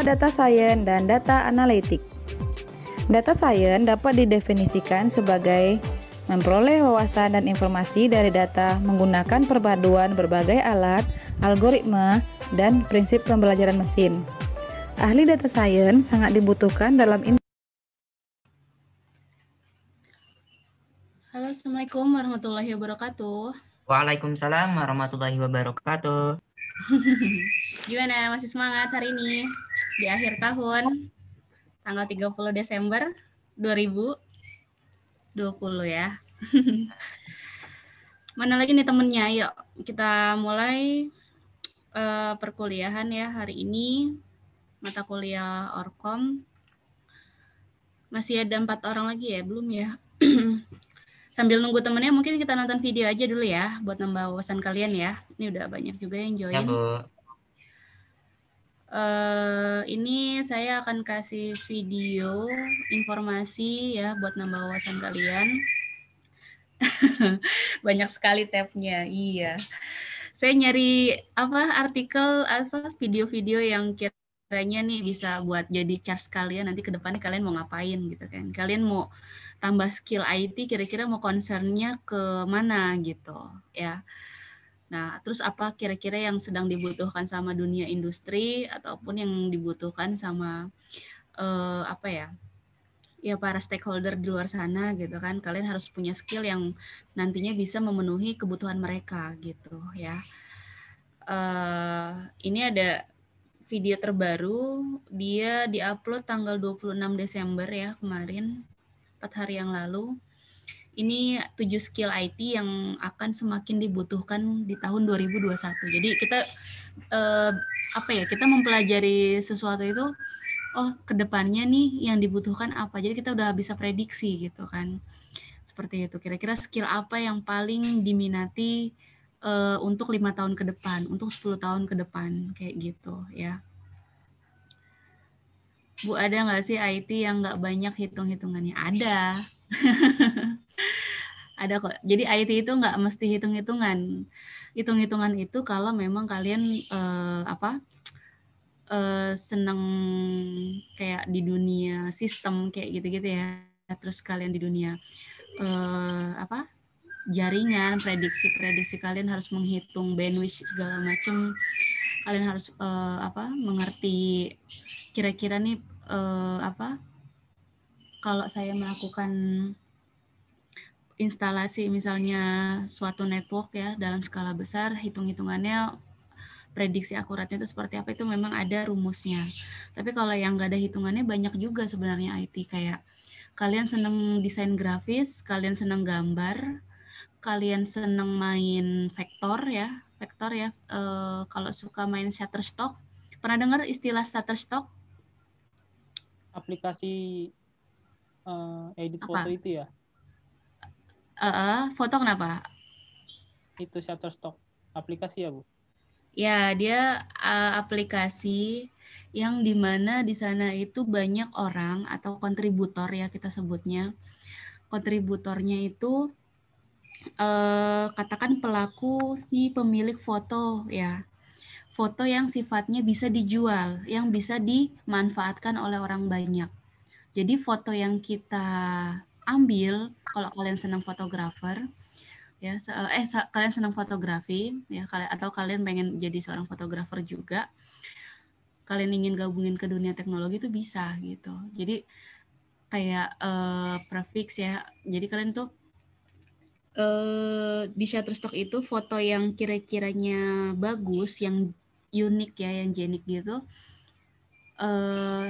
data science dan data analitik. Data science dapat didefinisikan sebagai memperoleh wawasan dan informasi dari data menggunakan perpaduan berbagai alat, algoritma, dan prinsip pembelajaran mesin. Ahli data science sangat dibutuhkan dalam Halo, Assalamualaikum warahmatullahi wabarakatuh. Waalaikumsalam warahmatullahi wabarakatuh. Gimana, masih semangat hari ini? Di akhir tahun, tanggal 30 Desember 2020 ya. Mana lagi nih temennya? Yuk, kita mulai uh, perkuliahan ya hari ini. Mata kuliah Orkom. Masih ada empat orang lagi ya? Belum ya? sambil nunggu temennya mungkin kita nonton video aja dulu ya buat nambah wawasan kalian ya. Ini udah banyak juga yang join. Ya, Bu. Uh, ini saya akan kasih video informasi ya buat nambah wawasan kalian. banyak sekali tabnya, iya. Saya nyari apa artikel apa video-video yang kiranya nih bisa buat jadi charge kalian nanti ke depannya kalian mau ngapain gitu kan. Kalian mau tambah skill IT kira-kira mau concernnya ke mana gitu ya. Nah, terus apa kira-kira yang sedang dibutuhkan sama dunia industri ataupun yang dibutuhkan sama eh, apa ya? Ya para stakeholder di luar sana gitu kan. Kalian harus punya skill yang nantinya bisa memenuhi kebutuhan mereka gitu ya. Uh, ini ada video terbaru dia diupload tanggal 26 Desember ya kemarin empat hari yang lalu. Ini tujuh skill IT yang akan semakin dibutuhkan di tahun 2021. Jadi kita eh, apa ya? Kita mempelajari sesuatu itu oh ke depannya nih yang dibutuhkan apa. Jadi kita udah bisa prediksi gitu kan. Seperti itu. Kira-kira skill apa yang paling diminati uh, untuk lima tahun ke depan, untuk 10 tahun ke depan kayak gitu ya. Bu ada nggak sih IT yang nggak banyak hitung-hitungannya? Ada. ada kok. Jadi IT itu nggak mesti hitung-hitungan. Hitung-hitungan itu kalau memang kalian uh, apa uh, seneng kayak di dunia sistem kayak gitu-gitu ya. Terus kalian di dunia uh, apa jaringan, prediksi-prediksi kalian harus menghitung bandwidth segala macam. Kalian harus uh, apa mengerti kira-kira nih uh, apa kalau saya melakukan instalasi misalnya suatu network ya dalam skala besar hitung-hitungannya prediksi akuratnya itu seperti apa itu memang ada rumusnya tapi kalau yang nggak ada hitungannya banyak juga sebenarnya IT kayak kalian seneng desain grafis kalian seneng gambar kalian seneng main vektor ya vektor ya e, kalau suka main Shutterstock pernah dengar istilah Shutterstock aplikasi uh, edit Apa? foto itu ya? Uh, foto kenapa? Itu Shutterstock aplikasi ya bu? Ya dia uh, aplikasi yang di mana di sana itu banyak orang atau kontributor ya kita sebutnya kontributornya itu uh, katakan pelaku si pemilik foto ya foto yang sifatnya bisa dijual, yang bisa dimanfaatkan oleh orang banyak. Jadi foto yang kita ambil, kalau kalian senang fotografer, ya eh kalian senang fotografi, ya atau kalian pengen jadi seorang fotografer juga, kalian ingin gabungin ke dunia teknologi itu bisa gitu. Jadi kayak uh, prefix ya. Jadi kalian tuh uh, di Shutterstock itu foto yang kira-kiranya bagus, yang unik ya yang jenik gitu uh,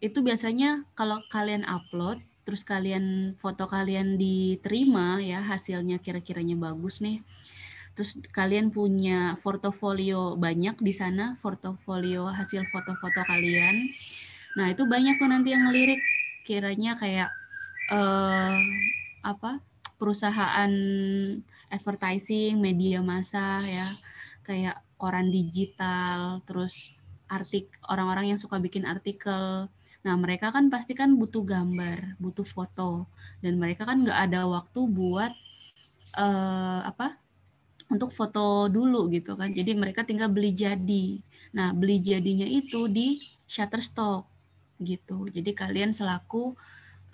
itu biasanya kalau kalian upload terus kalian foto kalian diterima ya hasilnya kira-kiranya bagus nih. Terus kalian punya portofolio banyak di sana portofolio hasil foto-foto kalian. Nah itu banyak tuh nanti yang ngelirik. Kiranya kayak uh, apa perusahaan advertising media massa ya. Kayak koran digital, terus artik orang-orang yang suka bikin artikel. Nah, mereka kan pasti kan butuh gambar, butuh foto, dan mereka kan nggak ada waktu buat uh, apa? Untuk foto dulu gitu kan. Jadi mereka tinggal beli jadi. Nah, beli jadinya itu di Shutterstock gitu. Jadi kalian selaku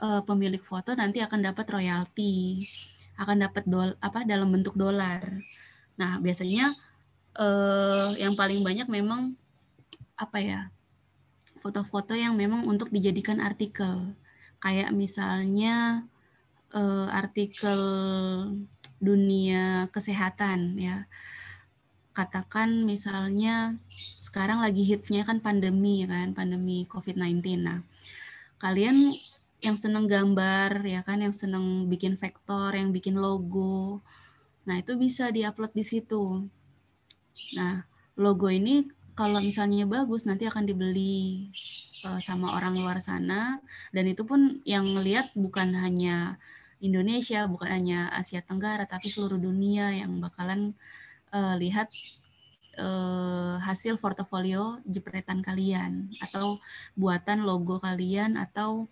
uh, pemilik foto nanti akan dapat royalti, akan dapat dol apa dalam bentuk dolar. Nah, biasanya uh, yang paling banyak memang apa ya? foto-foto yang memang untuk dijadikan artikel. Kayak misalnya uh, artikel dunia kesehatan ya katakan misalnya sekarang lagi hitsnya kan pandemi kan, pandemi COVID-19. Nah, kalian yang seneng gambar ya kan, yang seneng bikin vektor, yang bikin logo. Nah, itu bisa diupload di situ. Nah, logo ini kalau misalnya bagus nanti akan dibeli uh, sama orang luar sana dan itu pun yang melihat bukan hanya Indonesia, bukan hanya Asia Tenggara tapi seluruh dunia yang bakalan uh, lihat uh, hasil portofolio jepretan kalian atau buatan logo kalian atau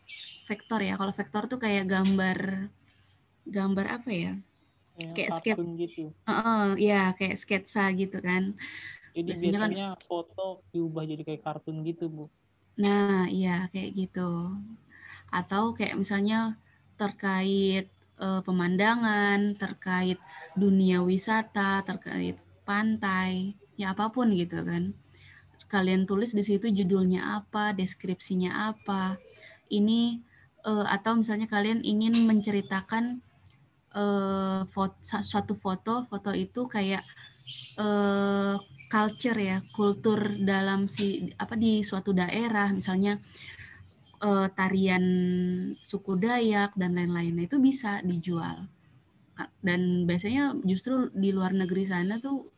vektor ya. Kalau vektor tuh kayak gambar gambar apa ya? Ya, kayak sketsa gitu. Uh, uh, ya kayak sketsa gitu kan. Jadi biasanya, kan biasanya kan, foto diubah jadi kayak kartun gitu, Bu. Nah, iya kayak gitu. Atau kayak misalnya terkait uh, pemandangan, terkait dunia wisata, terkait pantai, ya apa pun gitu kan. Kalian tulis di situ judulnya apa, deskripsinya apa. Ini uh, atau misalnya kalian ingin menceritakan uh, foto, suatu foto, foto itu kayak uh, culture ya, kultur dalam si apa di suatu daerah, misalnya uh, tarian suku Dayak dan lain-lain. Nah, itu bisa dijual. Dan biasanya justru di luar negeri sana tuh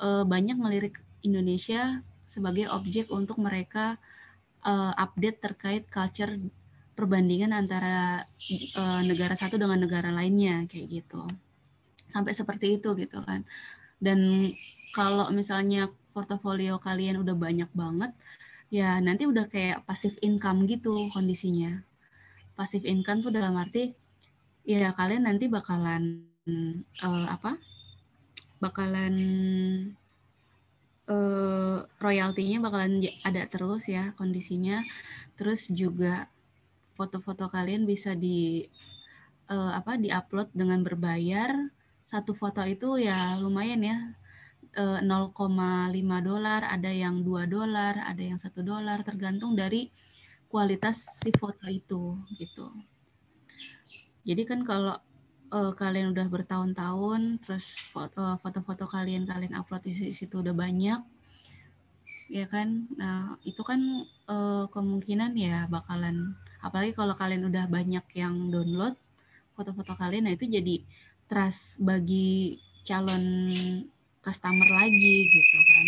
uh, banyak melirik Indonesia sebagai objek untuk mereka uh, update terkait culture perbandingan antara uh, negara satu dengan negara lainnya kayak gitu. Sampai seperti itu gitu kan. Dan kalau misalnya portofolio kalian udah banyak banget, ya nanti udah kayak pasif income gitu kondisinya. Pasif income tuh dalam arti ya kalian nanti bakalan uh, apa? Bakalan uh, royaltinya bakalan ada terus ya kondisinya. Terus juga foto-foto kalian bisa di uh, apa? diupload dengan berbayar. Satu foto itu ya lumayan ya 0,5 eh, dolar, ada yang 2 dolar, ada yang satu dolar, tergantung dari kualitas si foto itu gitu. Jadi kan kalau uh, kalian udah bertahun-tahun, terus foto-foto kalian kalian upload di situ udah banyak, ya kan? Nah itu kan uh, kemungkinan ya bakalan, apalagi kalau kalian udah banyak yang download foto-foto kalian, nah itu jadi trust bagi calon customer lagi gitu kan.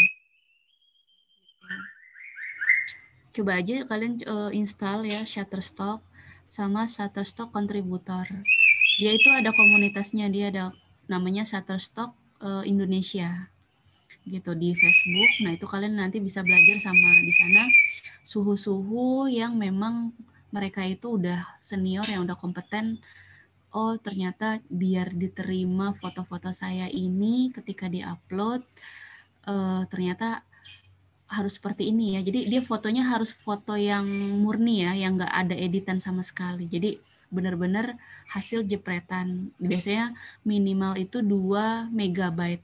Coba aja kalian uh, install ya Shutterstock sama Shutterstock Contributor. Dia itu ada komunitasnya dia ada namanya Shutterstock uh, Indonesia gitu di Facebook. Nah itu kalian nanti bisa belajar sama di sana suhu-suhu yang memang mereka itu udah senior yang udah kompeten oh ternyata biar diterima foto-foto saya ini ketika diupload uh, ternyata harus seperti ini ya. Jadi dia fotonya harus foto yang murni ya, yang nggak ada editan sama sekali. Jadi benar-benar hasil jepretan. Biasanya minimal itu 2 megabyte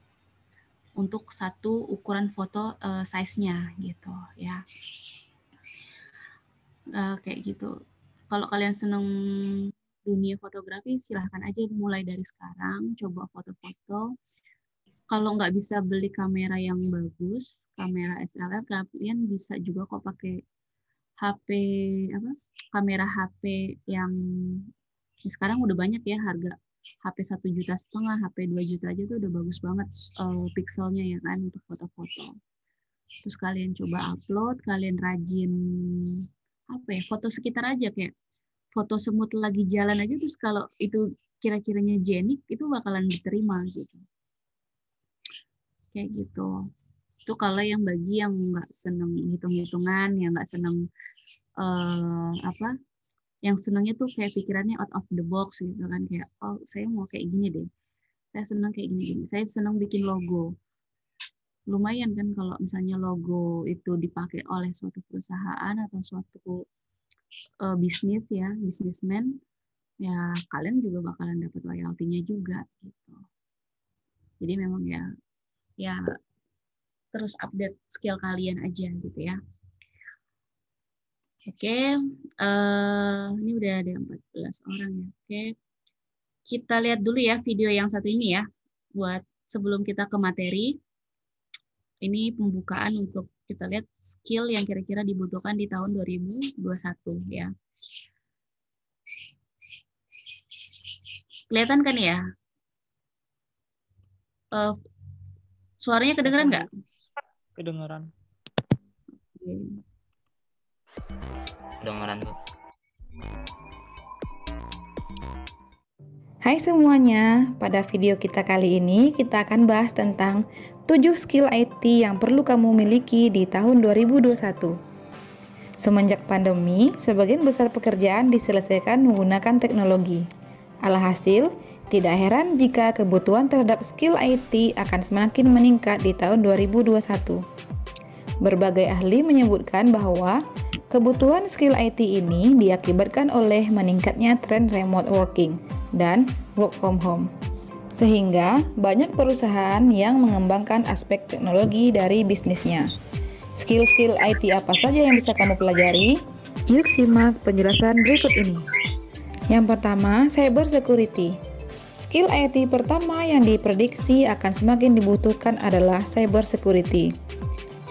untuk satu ukuran foto uh, size-nya gitu ya. Uh, kayak gitu. Kalau kalian seneng dunia fotografi silahkan aja mulai dari sekarang coba foto-foto. Kalau nggak bisa beli kamera yang bagus kamera SLR kalian bisa juga kok pakai HP apa kamera HP yang sekarang udah banyak ya harga HP satu juta setengah HP 2 juta aja tuh udah bagus banget uh, pixelnya ya kan untuk foto-foto. Terus kalian coba upload kalian rajin apa ya foto sekitar aja kayak foto semut lagi jalan aja terus kalau itu kira-kiranya jenik itu bakalan diterima gitu. Kayak gitu. Itu kalau yang bagi yang nggak seneng hitung-hitungan yang nggak seneng uh, apa yang senengnya tuh kayak pikirannya out of the box gitu kan. Kayak oh saya mau kayak gini deh. Saya seneng kayak gini gini. Saya seneng bikin logo. Lumayan kan kalau misalnya logo itu dipakai oleh suatu perusahaan atau suatu uh, bisnis ya, bisnismen, ya kalian juga bakalan dapat royaltinya juga gitu. Jadi memang ya ya terus update skill kalian aja gitu ya. Oke, uh, ini udah ada 14 orang ya. Oke, kita lihat dulu ya video yang satu ini ya, buat sebelum kita ke materi. Ini pembukaan untuk kita lihat skill yang kira-kira dibutuhkan di tahun 2021 ya. Kelihatan kan ya? Uh, suaranya kedengeran nggak? Kedengeran. Kedengeran, Bu. Hai semuanya, pada video kita kali ini kita akan bahas tentang 7 skill IT yang perlu kamu miliki di tahun 2021. Semenjak pandemi, sebagian besar pekerjaan diselesaikan menggunakan teknologi. Alhasil, tidak heran jika kebutuhan terhadap skill IT akan semakin meningkat di tahun 2021. Berbagai ahli menyebutkan bahwa kebutuhan skill IT ini diakibatkan oleh meningkatnya tren remote working dan work from home sehingga banyak perusahaan yang mengembangkan aspek teknologi dari bisnisnya. Skill-skill IT apa saja yang bisa kamu pelajari? Yuk simak penjelasan berikut ini. Yang pertama, cyber security. Skill IT pertama yang diprediksi akan semakin dibutuhkan adalah cyber security.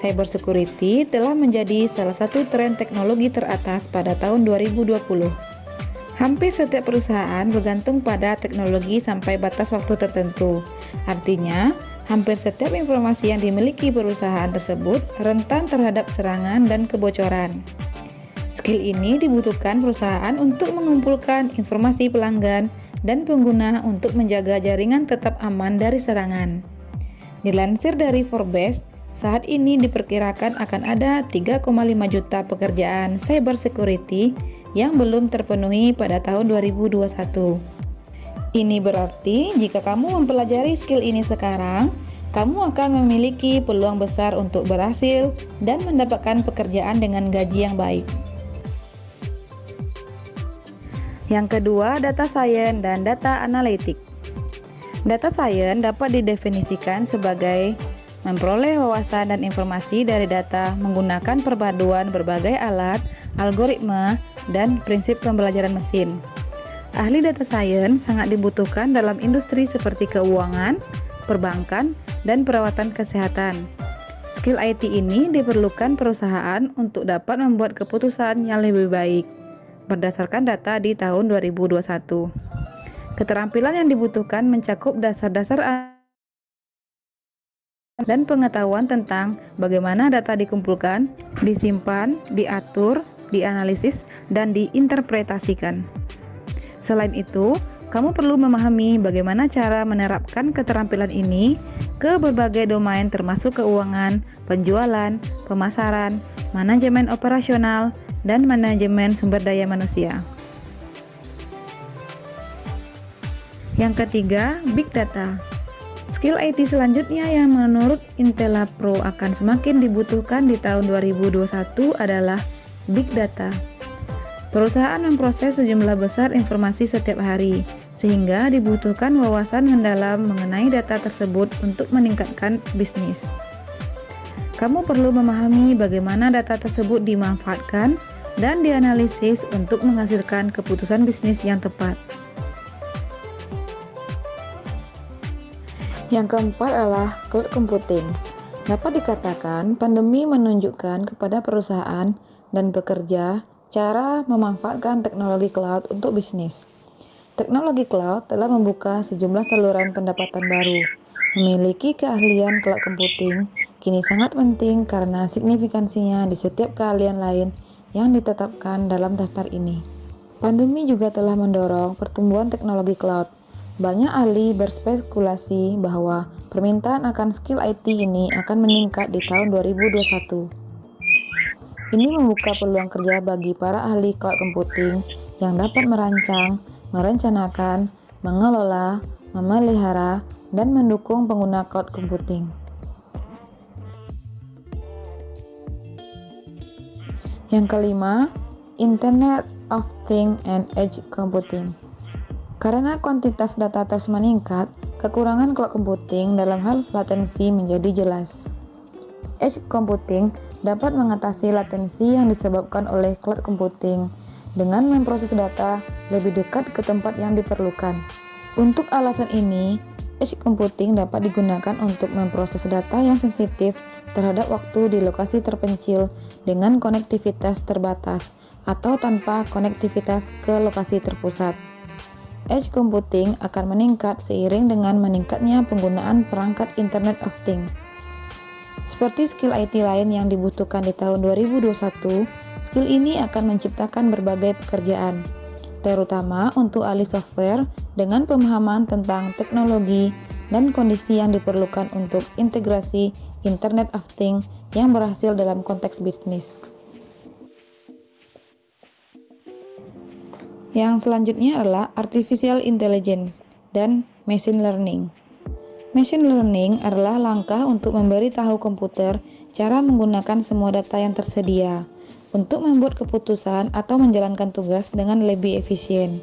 Cyber security telah menjadi salah satu tren teknologi teratas pada tahun 2020 Hampir setiap perusahaan bergantung pada teknologi sampai batas waktu tertentu. Artinya, hampir setiap informasi yang dimiliki perusahaan tersebut rentan terhadap serangan dan kebocoran. Skill ini dibutuhkan perusahaan untuk mengumpulkan informasi pelanggan dan pengguna untuk menjaga jaringan tetap aman dari serangan. Dilansir dari Forbes, saat ini diperkirakan akan ada 3,5 juta pekerjaan cyber security yang belum terpenuhi pada tahun 2021. Ini berarti jika kamu mempelajari skill ini sekarang, kamu akan memiliki peluang besar untuk berhasil dan mendapatkan pekerjaan dengan gaji yang baik. Yang kedua, data science dan data analitik. Data science dapat didefinisikan sebagai memperoleh wawasan dan informasi dari data menggunakan perpaduan berbagai alat, algoritma, dan prinsip pembelajaran mesin. Ahli data science sangat dibutuhkan dalam industri seperti keuangan, perbankan, dan perawatan kesehatan. Skill IT ini diperlukan perusahaan untuk dapat membuat keputusan yang lebih baik berdasarkan data di tahun 2021. Keterampilan yang dibutuhkan mencakup dasar-dasar dan pengetahuan tentang bagaimana data dikumpulkan, disimpan, diatur, dianalisis, dan diinterpretasikan. Selain itu, kamu perlu memahami bagaimana cara menerapkan keterampilan ini ke berbagai domain termasuk keuangan, penjualan, pemasaran, manajemen operasional, dan manajemen sumber daya manusia. Yang ketiga, Big Data. Skill IT selanjutnya yang menurut Intela Pro akan semakin dibutuhkan di tahun 2021 adalah Big Data. Perusahaan memproses sejumlah besar informasi setiap hari, sehingga dibutuhkan wawasan mendalam mengenai data tersebut untuk meningkatkan bisnis. Kamu perlu memahami bagaimana data tersebut dimanfaatkan dan dianalisis untuk menghasilkan keputusan bisnis yang tepat. Yang keempat adalah cloud computing. Dapat dikatakan, pandemi menunjukkan kepada perusahaan dan bekerja cara memanfaatkan teknologi cloud untuk bisnis. Teknologi cloud telah membuka sejumlah saluran pendapatan baru. Memiliki keahlian cloud computing kini sangat penting karena signifikansinya di setiap keahlian lain yang ditetapkan dalam daftar ini. Pandemi juga telah mendorong pertumbuhan teknologi cloud. Banyak ahli berspekulasi bahwa permintaan akan skill IT ini akan meningkat di tahun 2021. Ini membuka peluang kerja bagi para ahli cloud computing yang dapat merancang, merencanakan, mengelola, memelihara, dan mendukung pengguna cloud computing. Yang kelima, Internet of Things and Edge Computing. Karena kuantitas data terus meningkat, kekurangan cloud computing dalam hal latensi menjadi jelas. Edge computing dapat mengatasi latensi yang disebabkan oleh cloud computing dengan memproses data lebih dekat ke tempat yang diperlukan. Untuk alasan ini, edge computing dapat digunakan untuk memproses data yang sensitif terhadap waktu di lokasi terpencil dengan konektivitas terbatas atau tanpa konektivitas ke lokasi terpusat. Edge computing akan meningkat seiring dengan meningkatnya penggunaan perangkat Internet of Things. Seperti skill IT lain yang dibutuhkan di tahun 2021, skill ini akan menciptakan berbagai pekerjaan, terutama untuk ahli software dengan pemahaman tentang teknologi dan kondisi yang diperlukan untuk integrasi Internet of Things yang berhasil dalam konteks bisnis. Yang selanjutnya adalah artificial intelligence dan machine learning. Machine learning adalah langkah untuk memberi tahu komputer cara menggunakan semua data yang tersedia untuk membuat keputusan atau menjalankan tugas dengan lebih efisien.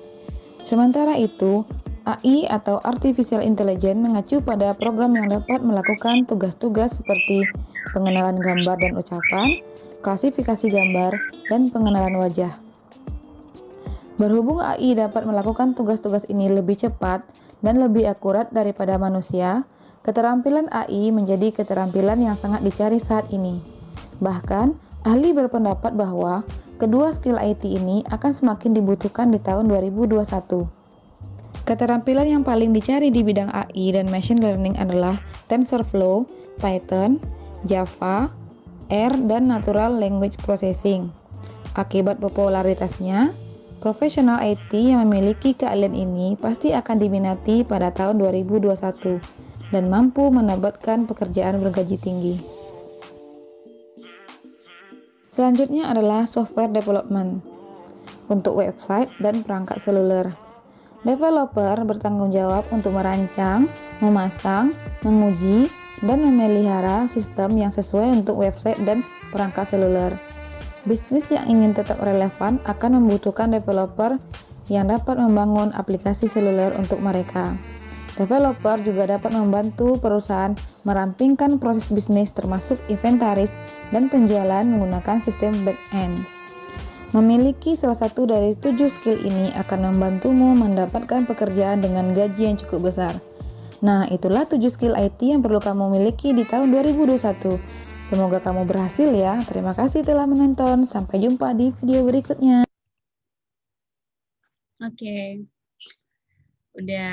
Sementara itu, AI atau Artificial Intelligence mengacu pada program yang dapat melakukan tugas-tugas seperti pengenalan gambar dan ucapan, klasifikasi gambar, dan pengenalan wajah. Berhubung AI dapat melakukan tugas-tugas ini lebih cepat dan lebih akurat daripada manusia, keterampilan AI menjadi keterampilan yang sangat dicari saat ini. Bahkan, ahli berpendapat bahwa kedua skill IT ini akan semakin dibutuhkan di tahun 2021. Keterampilan yang paling dicari di bidang AI dan machine learning adalah TensorFlow, Python, Java, R, dan Natural Language Processing. Akibat popularitasnya, Profesional IT yang memiliki keahlian ini pasti akan diminati pada tahun 2021 dan mampu mendapatkan pekerjaan bergaji tinggi. Selanjutnya adalah software development untuk website dan perangkat seluler. Developer bertanggung jawab untuk merancang, memasang, menguji, dan memelihara sistem yang sesuai untuk website dan perangkat seluler. Bisnis yang ingin tetap relevan akan membutuhkan developer yang dapat membangun aplikasi seluler untuk mereka. Developer juga dapat membantu perusahaan merampingkan proses bisnis termasuk inventaris dan penjualan menggunakan sistem back-end. Memiliki salah satu dari tujuh skill ini akan membantumu mendapatkan pekerjaan dengan gaji yang cukup besar. Nah, itulah tujuh skill IT yang perlu kamu miliki di tahun 2021. Semoga kamu berhasil ya. Terima kasih telah menonton. Sampai jumpa di video berikutnya. Oke. Udah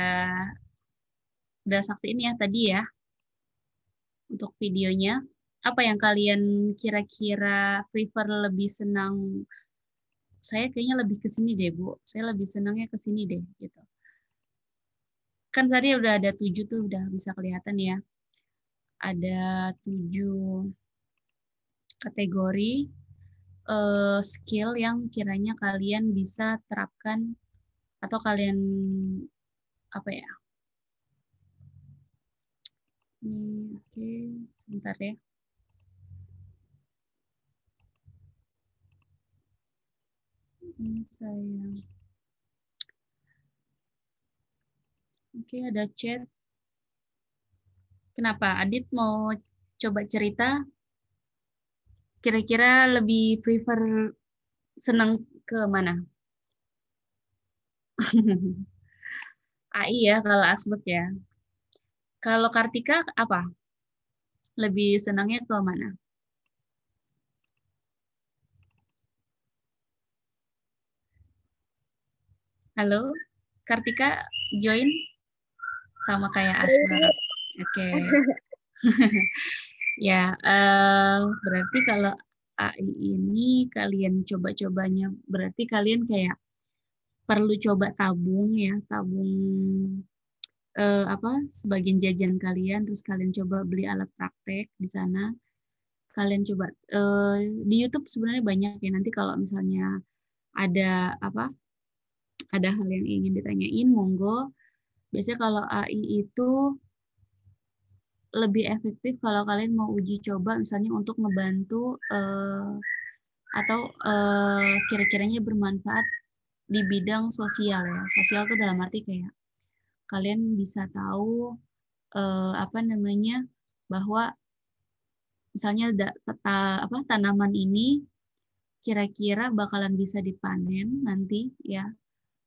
udah saksiin ya tadi ya. Untuk videonya. Apa yang kalian kira-kira prefer lebih senang? Saya kayaknya lebih ke sini deh, Bu. Saya lebih senangnya ke sini deh gitu. Kan tadi udah ada tujuh tuh udah bisa kelihatan ya. Ada tujuh kategori uh, skill yang kiranya kalian bisa terapkan atau kalian apa ya? Ini oke, okay. sebentar ya. Ini saya. Oke, okay, ada chat. Kenapa? Adit mau coba cerita kira-kira lebih prefer senang ke mana? AI ya kalau Asbek ya. Kalau Kartika apa? Lebih senangnya ke mana? Halo, Kartika join sama kayak Asma. Oke. Okay. Ya, uh, berarti kalau AI ini kalian coba-cobanya, berarti kalian kayak perlu coba tabung ya, tabung uh, apa sebagian jajan kalian, terus kalian coba beli alat praktek di sana. Kalian coba uh, di YouTube sebenarnya banyak ya. Nanti kalau misalnya ada apa, ada hal yang ingin ditanyain, monggo. Biasanya kalau AI itu lebih efektif kalau kalian mau uji coba misalnya untuk ngebantu uh, atau eh, kira-kiranya bermanfaat di bidang sosial ya. Sosial itu dalam arti kayak kalian bisa tahu eh, apa namanya bahwa misalnya da, ta, apa tanaman ini kira-kira bakalan bisa dipanen nanti ya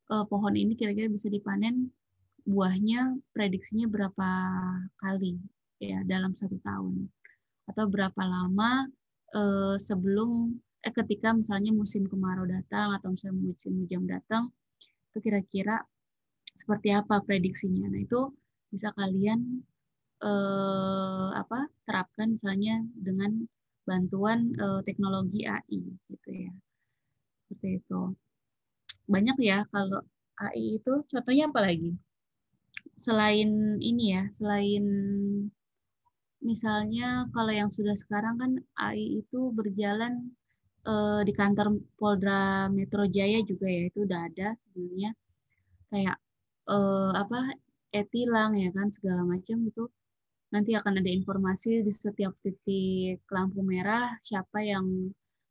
eh, pohon ini kira-kira bisa dipanen buahnya prediksinya berapa kali ya dalam satu tahun atau berapa lama eh, sebelum eh, ketika misalnya musim kemarau datang atau misalnya musim hujan datang itu kira-kira seperti apa prediksinya. Nah itu bisa kalian eh, apa terapkan misalnya dengan bantuan eh, teknologi AI gitu ya seperti itu. Banyak ya kalau AI itu contohnya apa lagi? Selain ini ya, selain misalnya kalau yang sudah sekarang kan AI itu berjalan uh, di kantor Polda Metro Jaya juga ya itu udah ada sebenarnya kayak uh, apa etilang ya kan segala macam itu nanti akan ada informasi di setiap titik lampu merah siapa yang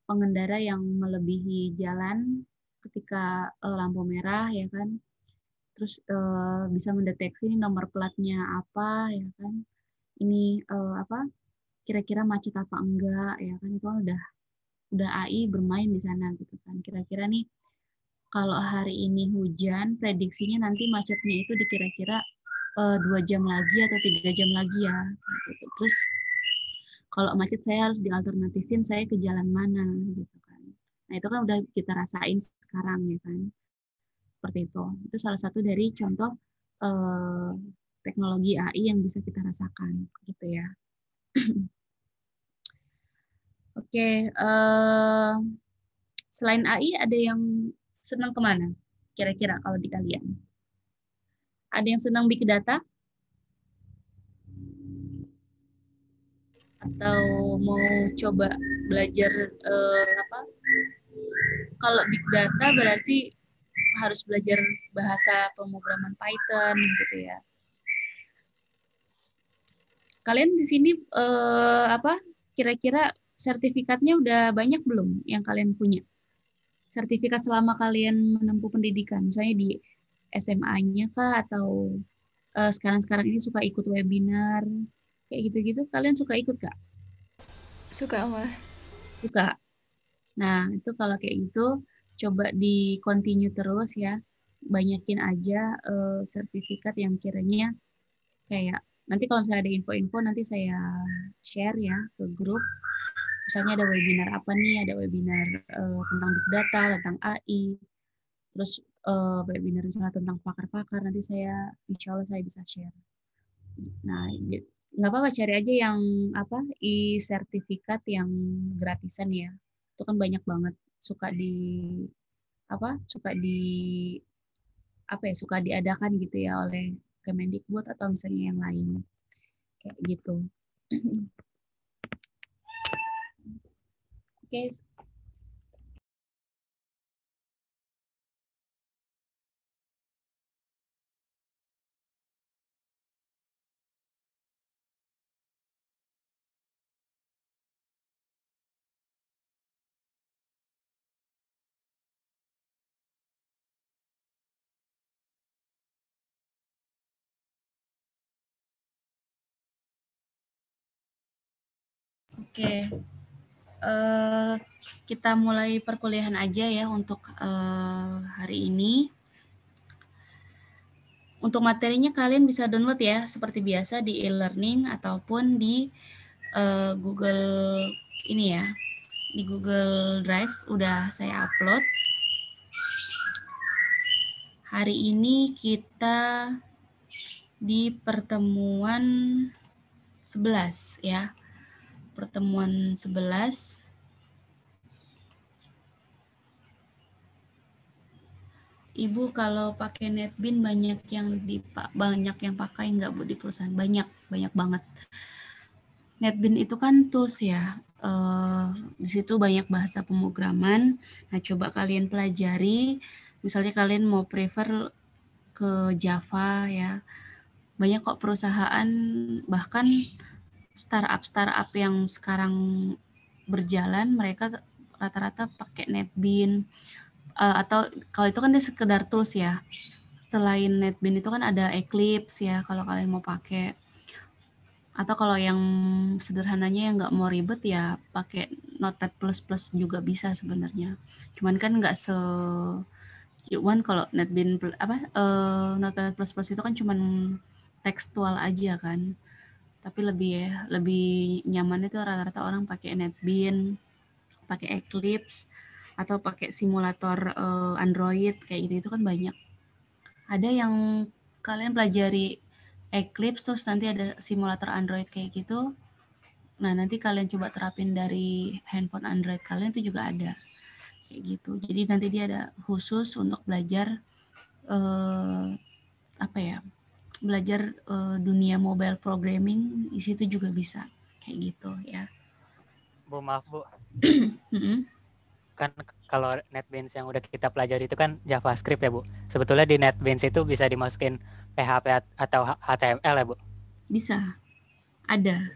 pengendara yang melebihi jalan ketika uh, lampu merah ya kan. Terus bisa mendeteksi nomor platnya apa ya kan ini uh, apa kira-kira macet apa enggak ya kan itu udah udah AI bermain di sana gitu kan. Kira-kira nih kalau hari ini hujan, prediksinya nanti macetnya itu dikira-kira uh, dua jam lagi atau tiga jam lagi ya. Gitu. Terus kalau macet saya harus dialternatifin saya ke jalan mana gitu kan. Nah itu kan udah kita rasain sekarang ya kan. Seperti itu. Itu salah satu dari contoh uh, teknologi AI yang bisa kita rasakan gitu ya. Oke, uh, selain AI ada yang senang ke mana? Kira-kira kalau di kalian? Ada yang senang big data? Atau mau coba belajar uh, apa? Kalau big data berarti harus belajar bahasa pemrograman Python gitu ya. Kalian di sini uh, apa? Kira-kira sertifikatnya udah banyak belum yang kalian punya? Sertifikat selama kalian menempuh pendidikan, misalnya di SMA-nya kah atau uh, sekarang-sekarang ini suka ikut webinar kayak gitu-gitu, kalian suka ikut kak? Suka mah. Suka. Nah itu kalau kayak gitu coba di continue terus ya, banyakin aja uh, sertifikat yang kiranya kayak nanti kalau misalnya ada info-info nanti saya share ya ke grup. Misalnya ada webinar apa nih? Ada webinar uh, tentang big data tentang AI terus uh, webinar misalnya tentang pakar-pakar nanti saya insya Allah saya bisa share. Nah nggak apa-apa cari aja yang apa i sertifikat yang gratisan ya. Itu kan banyak banget. Suka di apa suka di apa ya suka diadakan gitu ya oleh Kemendikbud atau misalnya yang lain kayak gitu Oke. Oke. Uh, kita mulai perkuliahan aja ya untuk uh, hari ini. Untuk materinya kalian bisa download ya seperti biasa di e-learning ataupun di uh, Google ini ya. Di Google Drive udah saya upload. Hari ini kita di pertemuan 11 ya pertemuan 11 Ibu kalau pakai NetBean banyak yang di banyak yang pakai nggak Bu di perusahaan? Banyak, banyak banget. NetBean itu kan tools ya. Uh, di situ banyak bahasa pemrograman. Nah, coba kalian pelajari. Misalnya kalian mau prefer ke Java ya. Banyak kok perusahaan bahkan startup startup yang sekarang berjalan mereka rata-rata pakai NetBeans uh, atau kalau itu kan dia sekedar tools ya. Selain NetBeans itu kan ada Eclipse ya kalau kalian mau pakai. Atau kalau yang sederhananya yang nggak mau ribet ya pakai Notepad++ juga bisa sebenarnya. Cuman kan nggak se cuman kalau NetBeans apa uh, Notepad++ itu kan cuman tekstual aja kan. Tapi lebih ya, lebih nyaman itu rata-rata orang pakai NetBeans, pakai Eclipse atau pakai simulator uh, Android kayak gitu itu kan banyak. Ada yang kalian pelajari Eclipse terus nanti ada simulator Android kayak gitu. Nah, nanti kalian coba terapin dari handphone Android kalian itu juga ada. Kayak gitu. Jadi nanti dia ada khusus untuk belajar uh, apa ya? Belajar uh, dunia mobile programming di situ juga bisa kayak gitu ya. Bu maaf Bu kan kalau NetBeans yang udah kita pelajari itu kan JavaScript ya Bu. Sebetulnya di NetBeans itu bisa dimasukin PHP atau HTML ya Bu? Bisa, ada.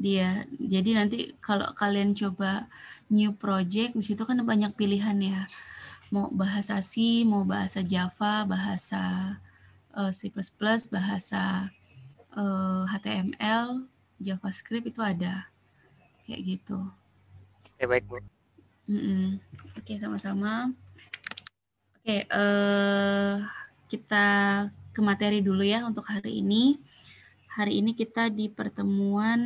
Dia, jadi nanti kalau kalian coba new project di situ kan banyak pilihan ya. Mau bahasa C, mau bahasa Java, bahasa uh, C++, bahasa uh, eh, HTML, JavaScript itu ada kayak gitu. Oke baik Bu. Mm-mm. Oke, sama-sama. Oke, uh, kita ke materi dulu ya untuk hari ini. Hari ini kita di pertemuan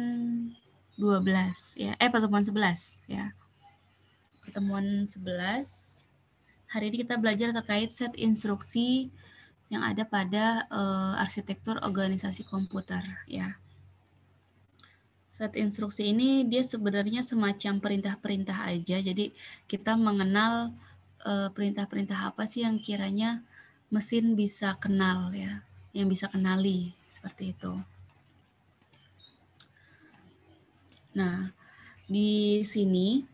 12 ya. Eh, pertemuan 11 ya. Pertemuan 11. Hari ini kita belajar terkait set instruksi yang ada pada uh, arsitektur organisasi komputer ya. Set instruksi ini dia sebenarnya semacam perintah-perintah aja. Jadi kita mengenal eh, perintah-perintah apa sih yang kiranya mesin bisa kenal ya, yang bisa kenali seperti itu. Nah, di sini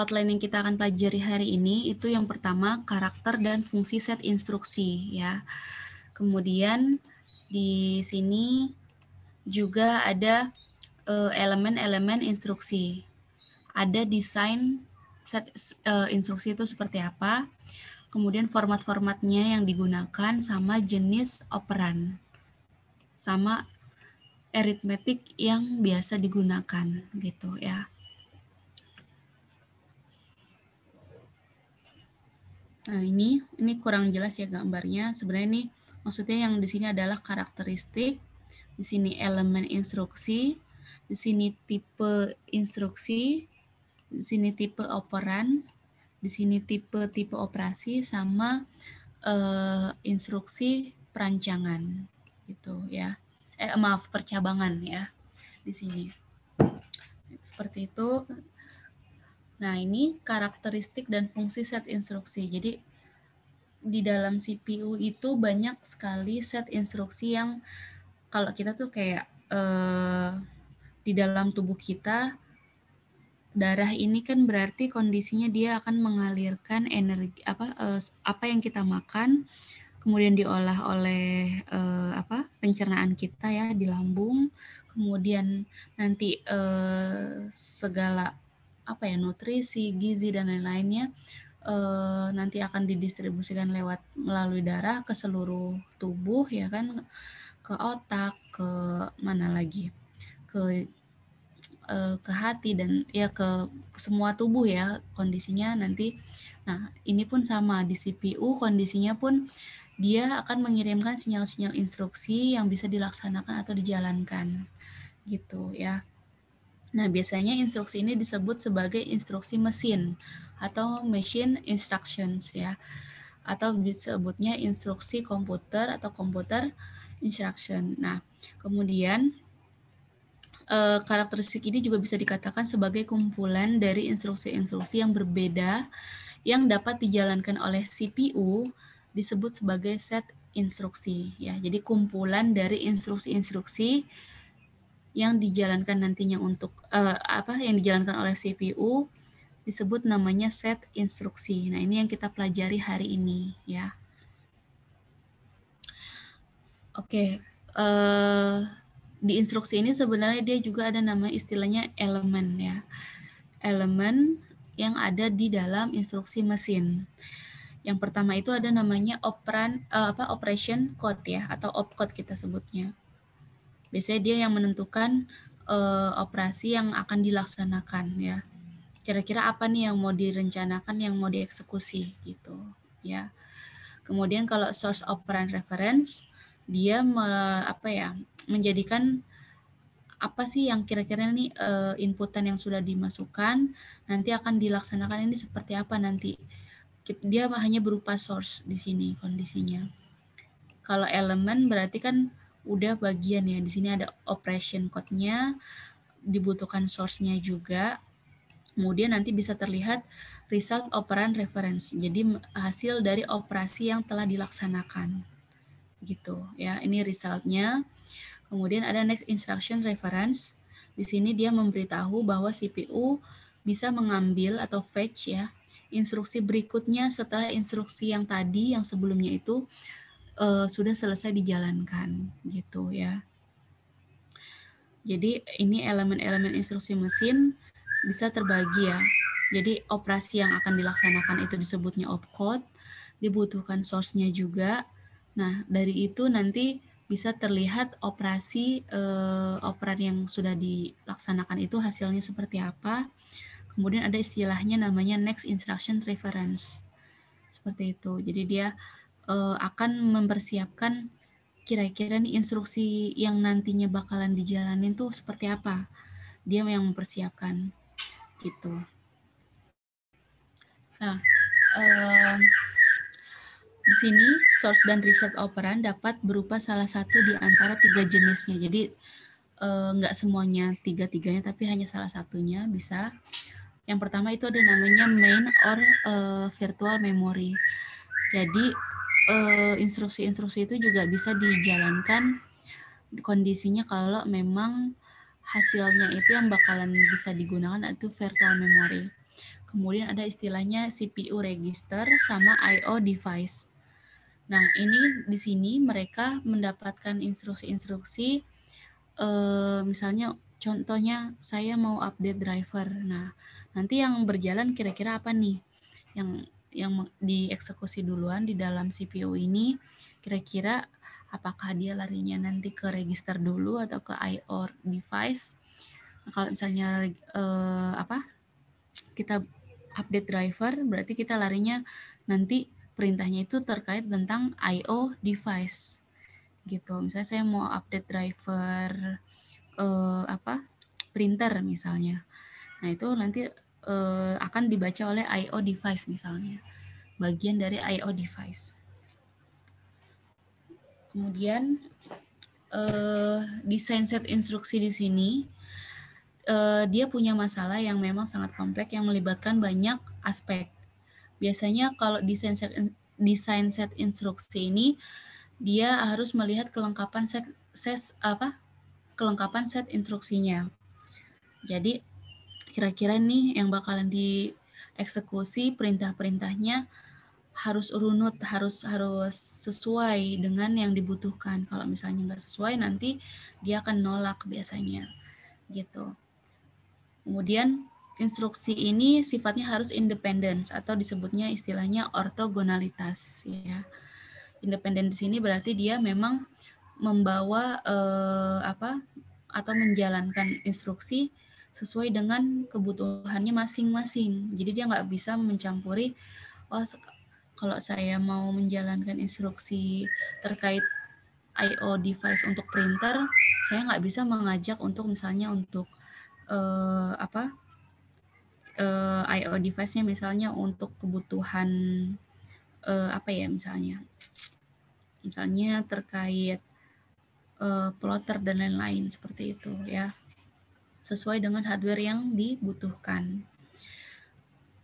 outline yang kita akan pelajari hari ini itu yang pertama karakter dan fungsi set instruksi ya. Kemudian di sini juga ada Eh, elemen-elemen instruksi. Ada desain set uh, instruksi itu seperti apa, kemudian format-formatnya yang digunakan sama jenis operan, sama aritmetik yang biasa digunakan gitu ya. Nah, ini ini kurang jelas ya gambarnya. Sebenarnya ini maksudnya yang di sini adalah karakteristik, di sini elemen instruksi, di sini tipe instruksi, di sini tipe operan, di sini tipe-tipe operasi sama uh, instruksi perancangan gitu ya. Eh maaf percabangan ya di sini. Seperti itu. Nah, ini karakteristik dan fungsi set instruksi. Jadi di dalam CPU itu banyak sekali set instruksi yang kalau kita tuh kayak uh, di dalam tubuh kita darah ini kan berarti kondisinya dia akan mengalirkan energi apa uh, apa yang kita makan kemudian diolah oleh uh, apa pencernaan kita ya di lambung kemudian nanti uh, segala apa ya nutrisi gizi dan lain-lainnya uh, nanti akan didistribusikan lewat melalui darah ke seluruh tubuh ya kan ke otak ke mana lagi ke uh, ke hati dan ya ke semua tubuh ya kondisinya nanti. Nah, ini pun sama di CPU kondisinya pun dia akan mengirimkan sinyal-sinyal instruksi yang bisa dilaksanakan atau dijalankan gitu ya. Nah, biasanya instruksi ini disebut sebagai instruksi mesin atau machine instructions ya. Atau disebutnya instruksi komputer atau komputer instruction. Nah, kemudian uh, karakteristik ini juga bisa dikatakan sebagai kumpulan dari instruksi-instruksi yang berbeda yang dapat dijalankan oleh CPU disebut sebagai set instruksi ya. Jadi kumpulan dari instruksi-instruksi yang dijalankan nantinya untuk uh, apa yang dijalankan oleh CPU disebut namanya set instruksi. Nah, ini yang kita pelajari hari ini ya. Oke, uh, di instruksi ini sebenarnya dia juga ada nama istilahnya elemen ya. Elemen yang ada di dalam instruksi mesin. Yang pertama itu ada namanya operan uh, apa operation code ya atau opcode kita sebutnya. Biasanya dia yang menentukan uh, operasi yang akan dilaksanakan ya. Kira-kira apa nih yang mau direncanakan, yang mau dieksekusi gitu ya. Kemudian kalau source operand reference dia me, apa ya menjadikan apa sih yang kira-kira nih uh, inputan yang sudah dimasukkan nanti akan dilaksanakan ini seperti apa nanti dia hanya berupa source di sini kondisinya. Kalau elemen berarti kan udah bagian ya. Di sini ada operation code-nya, dibutuhkan source-nya juga. Kemudian nanti bisa terlihat result operand reference. Jadi hasil dari operasi yang telah dilaksanakan. Gitu ya. Ini result-nya. Kemudian ada next instruction reference. Di sini dia memberitahu bahwa CPU bisa mengambil atau fetch ya instruksi berikutnya setelah instruksi yang tadi yang sebelumnya itu uh, sudah selesai dijalankan gitu ya. Jadi ini elemen-elemen instruksi mesin bisa terbagi ya. Jadi operasi yang akan dilaksanakan itu disebutnya opcode, dibutuhkan source-nya juga. Nah, dari itu nanti bisa terlihat operasi eh, operan yang sudah dilaksanakan itu hasilnya seperti apa. Kemudian ada istilahnya namanya next instruction reference. Seperti itu. Jadi dia uh, akan mempersiapkan kira-kira nih instruksi yang nantinya bakalan dijalanin tuh seperti apa. Dia yang mempersiapkan gitu. Nah, uh, di sini source dan reset operan dapat berupa salah satu di antara tiga jenisnya. Jadi nggak uh, semuanya tiga-tiganya, tapi hanya salah satunya bisa. Yang pertama itu ada namanya main or uh, virtual memory. Jadi instruksi-instruksi itu juga bisa dijalankan kondisinya kalau memang hasilnya itu yang bakalan bisa digunakan itu virtual memory. Kemudian ada istilahnya CPU register sama IO device. Nah, ini di sini mereka mendapatkan instruksi-instruksi eh, misalnya contohnya saya mau update driver. Nah, Nanti yang berjalan kira-kira apa nih? Yang yang dieksekusi duluan di dalam CPU ini kira-kira apakah dia larinya nanti ke register dulu atau ke IO device? Nah, kalau misalnya eh, apa? Kita update driver berarti kita larinya nanti perintahnya itu terkait tentang IO device gitu. Misalnya saya mau update driver eh, apa? printer misalnya. Nah, itu nanti uh, akan dibaca oleh I/O device misalnya. Bagian dari I/O device. Kemudian uh, desain set instruksi di sini uh, dia punya masalah yang memang sangat kompleks yang melibatkan banyak aspek. Biasanya kalau desain set desain set instruksi ini dia harus melihat kelengkapan set, set apa kelengkapan set instruksinya. Jadi kira-kira nih yang bakalan dieksekusi perintah-perintahnya harus runut, harus harus sesuai dengan yang dibutuhkan. Kalau misalnya nggak sesuai, nanti dia akan nolak biasanya, gitu. Kemudian instruksi ini sifatnya harus independence atau disebutnya istilahnya ortogonalitas, ya. Independen di sini berarti dia memang membawa eh, apa atau menjalankan instruksi sesuai dengan kebutuhannya masing-masing. Jadi dia nggak bisa mencampuri, oh kalau saya mau menjalankan instruksi terkait I/O device untuk printer, saya nggak bisa mengajak untuk misalnya untuk uh, apa uh, eh, I/O device-nya misalnya untuk kebutuhan uh, apa ya misalnya, misalnya terkait uh, plotter dan lain-lain seperti itu ya sesuai dengan hardware yang dibutuhkan.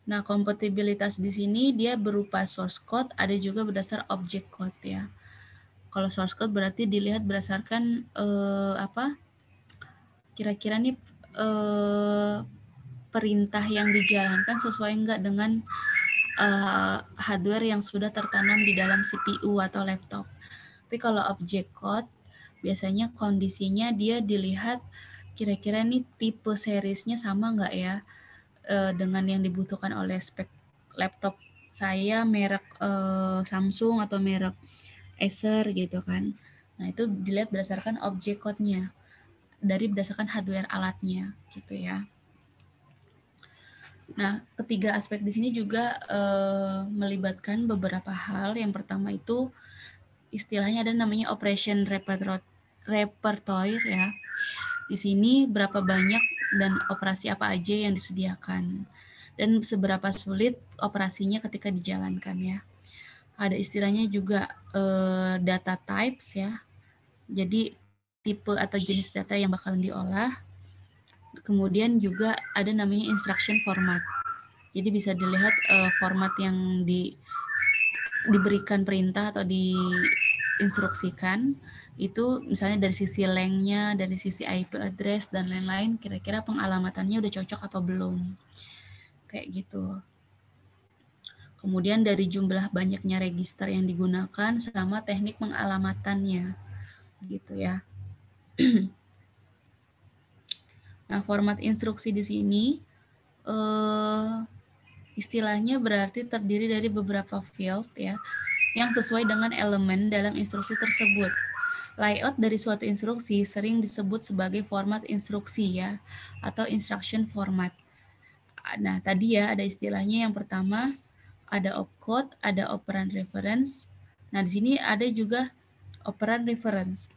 Nah, kompatibilitas di sini dia berupa source code, ada juga berdasar object code ya. Kalau source code berarti dilihat berdasarkan eh, apa? Kira-kira nih eh, perintah yang dijalankan sesuai enggak dengan eh, hardware yang sudah tertanam di dalam CPU atau laptop. Tapi kalau object code biasanya kondisinya dia dilihat kira-kira nih tipe seriesnya sama nggak ya uh, dengan yang dibutuhkan oleh spek laptop saya merek uh, Samsung atau merek Acer gitu kan. Nah, itu dilihat berdasarkan objek code-nya dari berdasarkan hardware alatnya gitu ya. Nah, ketiga aspek di sini juga uh, melibatkan beberapa hal. Yang pertama itu istilahnya ada namanya operation repertoire ya. Di sini berapa banyak dan operasi apa aja yang disediakan dan seberapa sulit operasinya ketika dijalankan ya. Ada istilahnya juga uh, data types ya. Jadi tipe atau jenis data yang bakalan diolah. Kemudian juga ada namanya instruction format. Jadi bisa dilihat uh, format yang di diberikan perintah atau diinstruksikan itu misalnya dari sisi lengthnya, dari sisi IP address dan lain-lain, kira-kira pengalamannya udah cocok apa belum? Kayak gitu. Kemudian dari jumlah banyaknya register yang digunakan sama teknik pengalamatannya, gitu ya. nah, format instruksi di sini eh, istilahnya berarti terdiri dari beberapa field ya yang sesuai dengan elemen dalam instruksi tersebut. Layout dari suatu instruksi sering disebut sebagai format instruksi ya atau instruction format. Nah, tadi ya ada istilahnya yang pertama ada opcode, ada operand reference. Nah, di sini ada juga operand reference.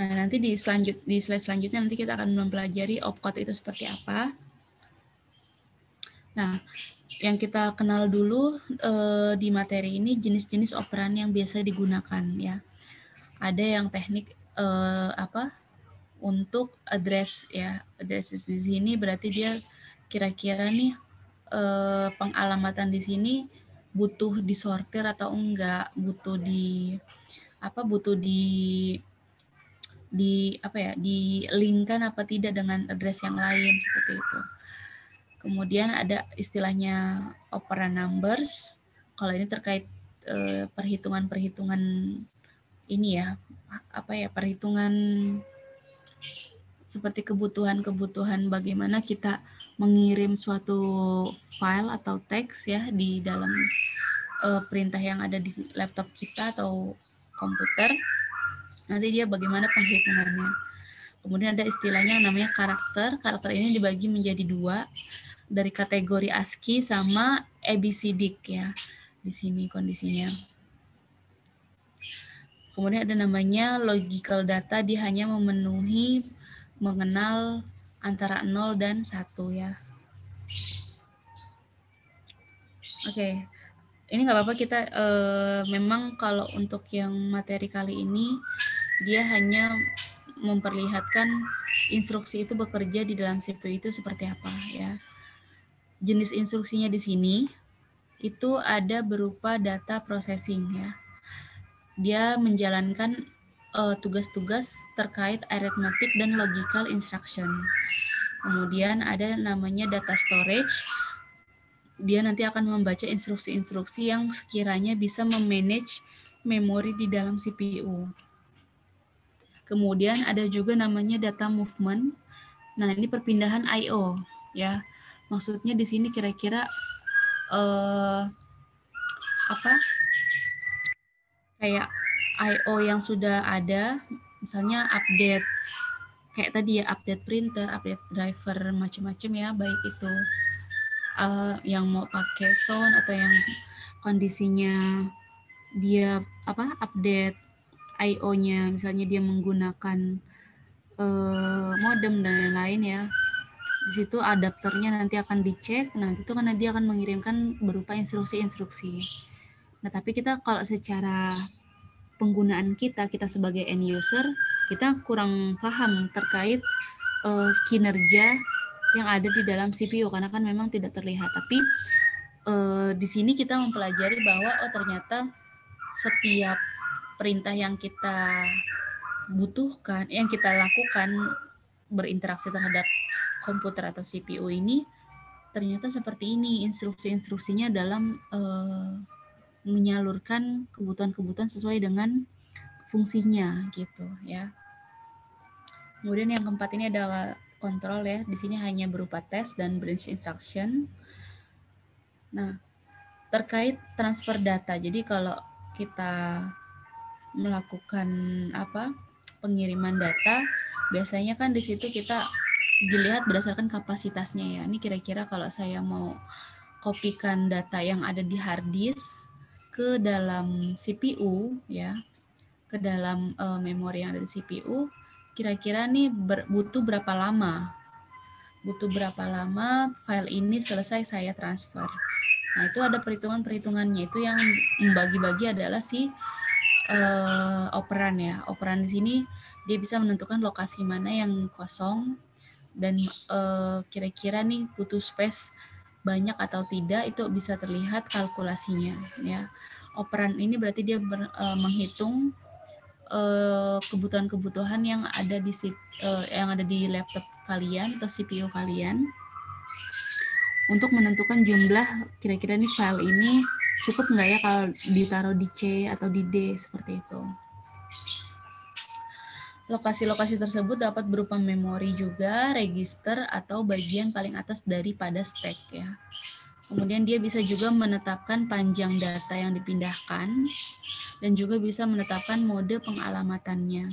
Nah, nanti di selanjut di slide selanjutnya nanti kita akan mempelajari opcode itu seperti apa. Nah, yang kita kenal dulu uh, di materi ini jenis-jenis operan yang biasa digunakan ya. Ada yang teknik uh, apa untuk address ya address di sini berarti dia kira-kira nih uh, pengalamatan di sini butuh disortir atau enggak butuh di apa butuh di di apa ya di linkkan apa tidak dengan address yang lain seperti itu. Kemudian ada istilahnya opera numbers. Kalau ini terkait eh, perhitungan-perhitungan ini ya, apa ya perhitungan seperti kebutuhan-kebutuhan bagaimana kita mengirim suatu file atau teks ya di dalam uh, perintah yang ada di laptop kita atau komputer. Nanti dia bagaimana penghitungannya. Kemudian ada istilahnya namanya karakter. Karakter ini dibagi menjadi dua dari kategori ASCII sama ABCD ya di sini kondisinya. Kemudian ada namanya logical data, dia hanya memenuhi mengenal antara 0 dan 1 ya. Oke, okay. ini nggak apa-apa kita e, memang kalau untuk yang materi kali ini dia hanya memperlihatkan instruksi itu bekerja di dalam CPU itu seperti apa ya jenis instruksinya di sini itu ada berupa data processing ya. Dia menjalankan eh, tugas-tugas uh, terkait arithmetic dan logical instruction. Kemudian ada namanya data storage. Dia nanti akan membaca instruksi-instruksi yang sekiranya bisa memanage memori di dalam CPU. Kemudian ada juga namanya data movement. Nah, ini perpindahan I/O ya. Maksudnya di sini kira-kira uh, apa? Kayak I/O yang sudah ada, misalnya update kayak tadi ya update printer, update driver macam-macam ya, baik itu uh, yang mau pakai sound atau yang kondisinya dia apa update I/O-nya, misalnya dia menggunakan uh, modem dan lain-lain ya di situ adapternya nanti akan dicek. Nah, itu kan dia akan mengirimkan berupa instruksi-instruksi. Nah, tapi kita kalau secara penggunaan kita, kita sebagai end user, kita kurang paham terkait uh, kinerja yang ada di dalam CPU karena kan memang tidak terlihat. Tapi uh, di sini kita mempelajari bahwa oh ternyata setiap perintah yang kita butuhkan, yang kita lakukan berinteraksi terhadap komputer atau CPU ini ternyata seperti ini instruksi-instruksinya dalam uh, menyalurkan kebutuhan-kebutuhan sesuai dengan fungsinya gitu ya. Kemudian yang keempat ini adalah kontrol ya. Di sini hanya berupa tes dan branch instruction. Nah, terkait transfer data. Jadi kalau kita melakukan apa? pengiriman data, biasanya kan di situ kita dilihat berdasarkan kapasitasnya ya. Ini kira-kira kalau saya mau kopikan data yang ada di hard disk ke dalam CPU ya, ke dalam uh, memori yang ada di CPU, kira-kira nih ber, butuh berapa lama? Butuh berapa lama file ini selesai saya transfer? Nah, itu ada perhitungan-perhitungannya. Itu yang membagi-bagi adalah si uh, operan ya. Operan di sini dia bisa menentukan lokasi mana yang kosong dan uh, kira-kira nih butuh space banyak atau tidak itu bisa terlihat kalkulasinya ya. Operan ini berarti dia ber, uh, menghitung kebutuhan-kebutuhan yang ada di uh, yang ada di laptop kalian atau CPU kalian untuk menentukan jumlah kira-kira nih file ini cukup nggak ya kalau ditaruh di C atau di D seperti itu. Lokasi-lokasi tersebut dapat berupa memori juga, register, atau bagian paling atas daripada stack ya. Kemudian dia bisa juga menetapkan panjang data yang dipindahkan dan juga bisa menetapkan mode pengalamatannya.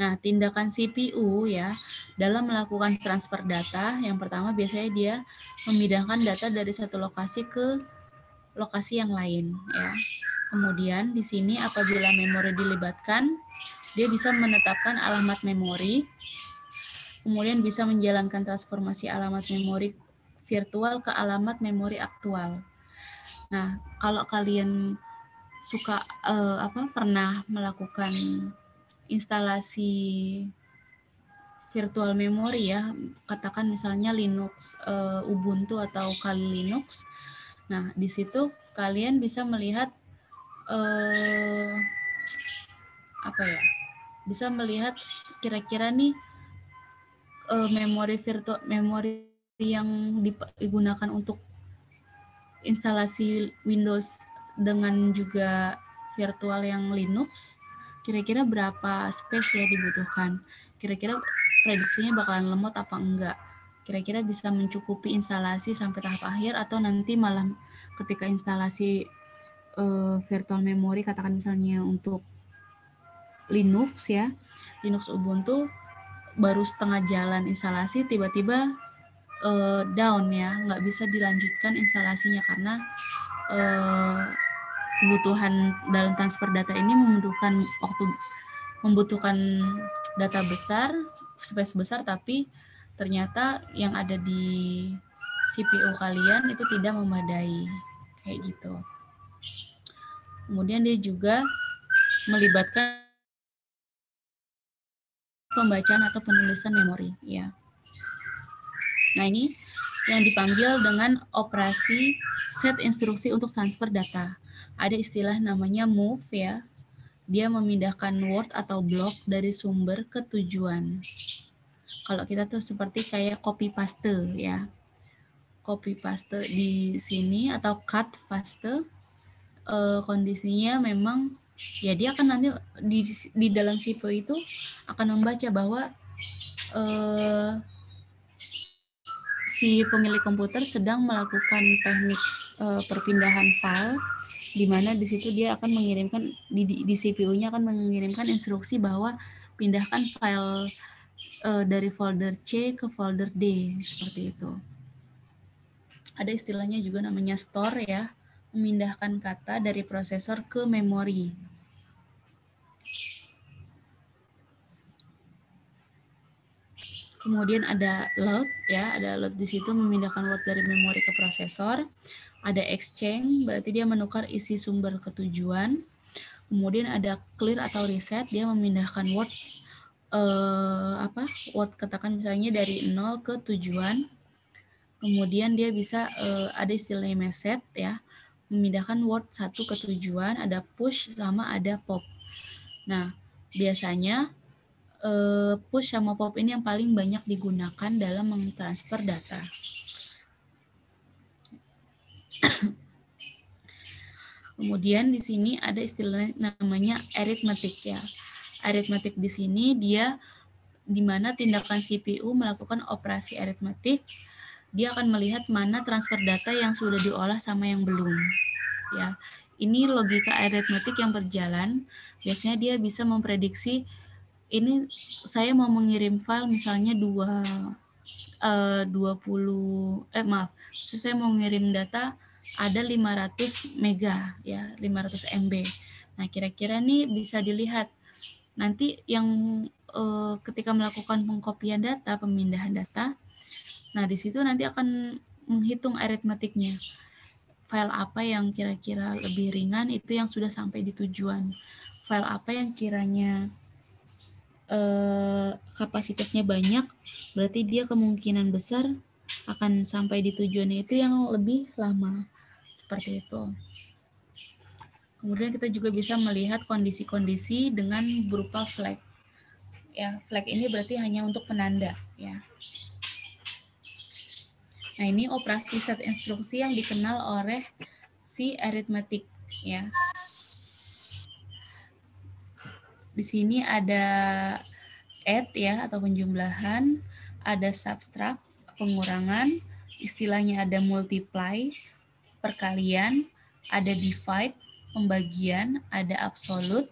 Nah, tindakan CPU ya dalam melakukan transfer data, yang pertama biasanya dia memindahkan data dari satu lokasi ke lokasi yang lain ya. Kemudian di sini apabila memori dilibatkan, dia bisa menetapkan alamat memori, kemudian bisa menjalankan transformasi alamat memori virtual ke alamat memori aktual. Nah, kalau kalian suka uh, apa pernah melakukan instalasi virtual memory ya, katakan misalnya Linux uh, Ubuntu atau Kali Linux. Nah, di situ kalian bisa melihat uh, apa ya? Bisa melihat kira-kira nih uh, memori virtual memori yang digunakan untuk instalasi Windows dengan juga virtual yang Linux, kira-kira berapa space ya dibutuhkan? Kira-kira prediksinya bakalan lemot apa enggak? Kira-kira bisa mencukupi instalasi sampai tahap akhir atau nanti malah ketika instalasi uh, virtual memory katakan misalnya untuk Linux ya, Linux Ubuntu baru setengah jalan instalasi tiba-tiba uh, down ya, nggak bisa dilanjutkan instalasinya karena uh, kebutuhan dalam transfer data ini membutuhkan waktu membutuhkan data besar, space besar, tapi ternyata yang ada di CPU kalian itu tidak memadai kayak gitu. Kemudian dia juga melibatkan pembacaan atau penulisan memori ya. Nah, ini yang dipanggil dengan operasi set instruksi untuk transfer data. Ada istilah namanya move ya. Dia memindahkan word atau block dari sumber ke tujuan. Kalau kita tuh seperti kayak copy paste ya. Copy paste di sini atau cut paste eh, kondisinya memang ya dia akan nanti di di dalam CPU itu akan membaca bahwa eh, si pemilik komputer sedang melakukan teknik uh, perpindahan file di mana di situ dia akan mengirimkan di, di, di CPU-nya akan mengirimkan instruksi bahwa pindahkan file uh, dari folder C ke folder D seperti itu. Ada istilahnya juga namanya store ya, memindahkan kata dari prosesor ke memori. Kemudian ada load ya, ada load di situ memindahkan word dari memori ke prosesor. Ada exchange berarti dia menukar isi sumber ke tujuan. Kemudian ada clear atau reset dia memindahkan word eh, apa? word katakan misalnya dari nol ke tujuan. Kemudian dia bisa eh, ada istilahnya message ya, memindahkan word satu ke tujuan, ada push sama ada pop. Nah, biasanya uh, push sama pop ini yang paling banyak digunakan dalam mentransfer data. Kemudian di sini ada istilah namanya arithmetic ya. Arithmetic di sini dia di mana tindakan CPU melakukan operasi aritmetik, dia akan melihat mana transfer data yang sudah diolah sama yang belum. Ya, ini logika aritmetik yang berjalan. Biasanya dia bisa memprediksi ini saya mau mengirim file misalnya dua eh, 20 eh maaf, saya mau mengirim data ada 500 mega ya, 500 MB. Nah, kira-kira nih bisa dilihat nanti yang eh, ketika melakukan pengkopian data, pemindahan data, nah di situ nanti akan menghitung aritmetiknya. File apa yang kira-kira lebih ringan itu yang sudah sampai di tujuan. File apa yang kiranya eh, kapasitasnya banyak, berarti dia kemungkinan besar akan sampai di tujuannya itu yang lebih lama. Seperti itu. Kemudian kita juga bisa melihat kondisi-kondisi dengan berupa flag. Ya, flag ini berarti hanya untuk penanda, ya. Nah, ini operasi set instruksi yang dikenal oleh si arithmetic, ya. Di sini ada add ya atau penjumlahan, ada subtract pengurangan, istilahnya ada multiply perkalian, ada divide pembagian, ada absolut,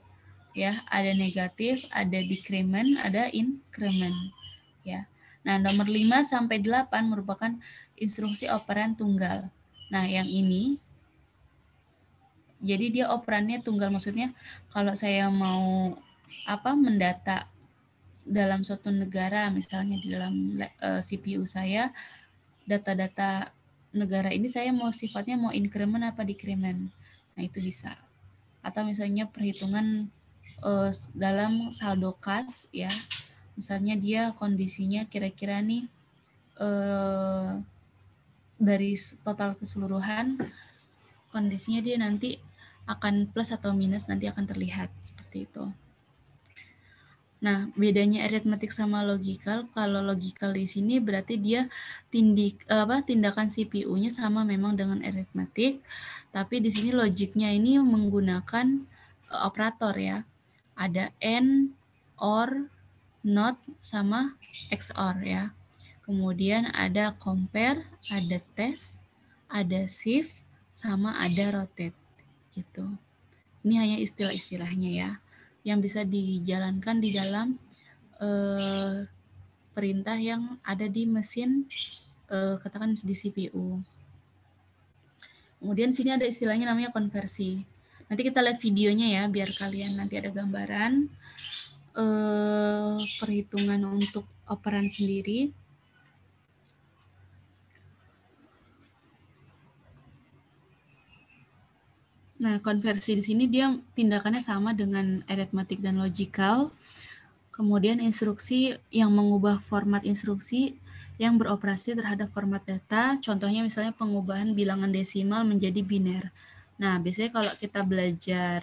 ya, ada negatif, ada decrement, ada increment, ya. Nah, nomor 5 sampai 8 merupakan instruksi operan tunggal. Nah, yang ini jadi dia operannya tunggal maksudnya kalau saya mau apa mendata dalam suatu negara misalnya di dalam eh, CPU saya data-data negara ini saya mau sifatnya mau increment apa decrement. Nah, itu bisa. Atau misalnya perhitungan uh, dalam saldo kas ya. Misalnya dia kondisinya kira-kira nih uh, dari total keseluruhan kondisinya dia nanti akan plus atau minus nanti akan terlihat seperti itu. Nah, bedanya aritmetik sama logikal, kalau logikal di sini berarti dia tindik apa tindakan CPU-nya sama memang dengan aritmetik, tapi di sini logiknya ini menggunakan uh, operator ya. Ada AND, OR, NOT sama XOR ya. Kemudian ada compare, ada test, ada shift, sama ada rotate gitu. Ini hanya istilah-istilahnya ya yang bisa dijalankan di dalam uh, perintah yang ada di mesin uh, katakan di CPU. Kemudian sini ada istilahnya namanya konversi. Nanti kita lihat videonya ya biar kalian nanti ada gambaran uh, perhitungan untuk operan sendiri. Nah, konversi di sini dia tindakannya sama dengan arithmetic dan logical. Kemudian instruksi yang mengubah format instruksi yang beroperasi terhadap format data, contohnya misalnya pengubahan bilangan desimal menjadi biner. Nah, biasanya kalau kita belajar,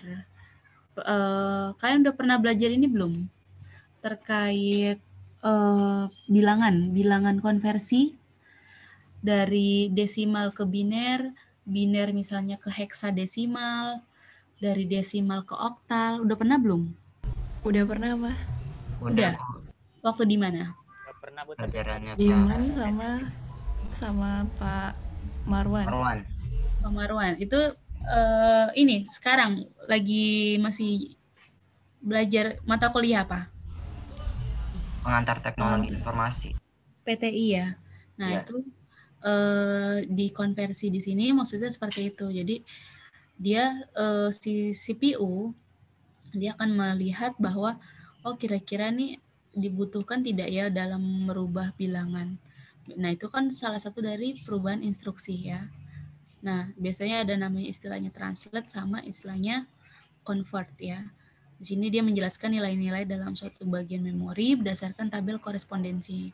eh, kalian udah pernah belajar ini belum? Terkait eh, bilangan, bilangan konversi dari desimal ke biner, biner misalnya ke heksadesimal, dari desimal ke oktal. Udah pernah belum? Udah pernah, Mah. Udah. Waktu di mana? Pernah buat Pelajarannya Di mana sama sama Pak Marwan. Marwan. Pak Marwan. Itu uh, ini sekarang lagi masih belajar mata kuliah apa? Pengantar teknologi informasi. PTI ya. Nah, ya. itu uh, dikonversi di sini maksudnya seperti itu. Jadi dia uh, si CPU dia akan melihat bahwa oh kira-kira nih dibutuhkan tidak ya dalam merubah bilangan. Nah, itu kan salah satu dari perubahan instruksi ya. Nah, biasanya ada namanya istilahnya translate sama istilahnya convert ya. Di sini dia menjelaskan nilai-nilai dalam suatu bagian memori berdasarkan tabel korespondensi.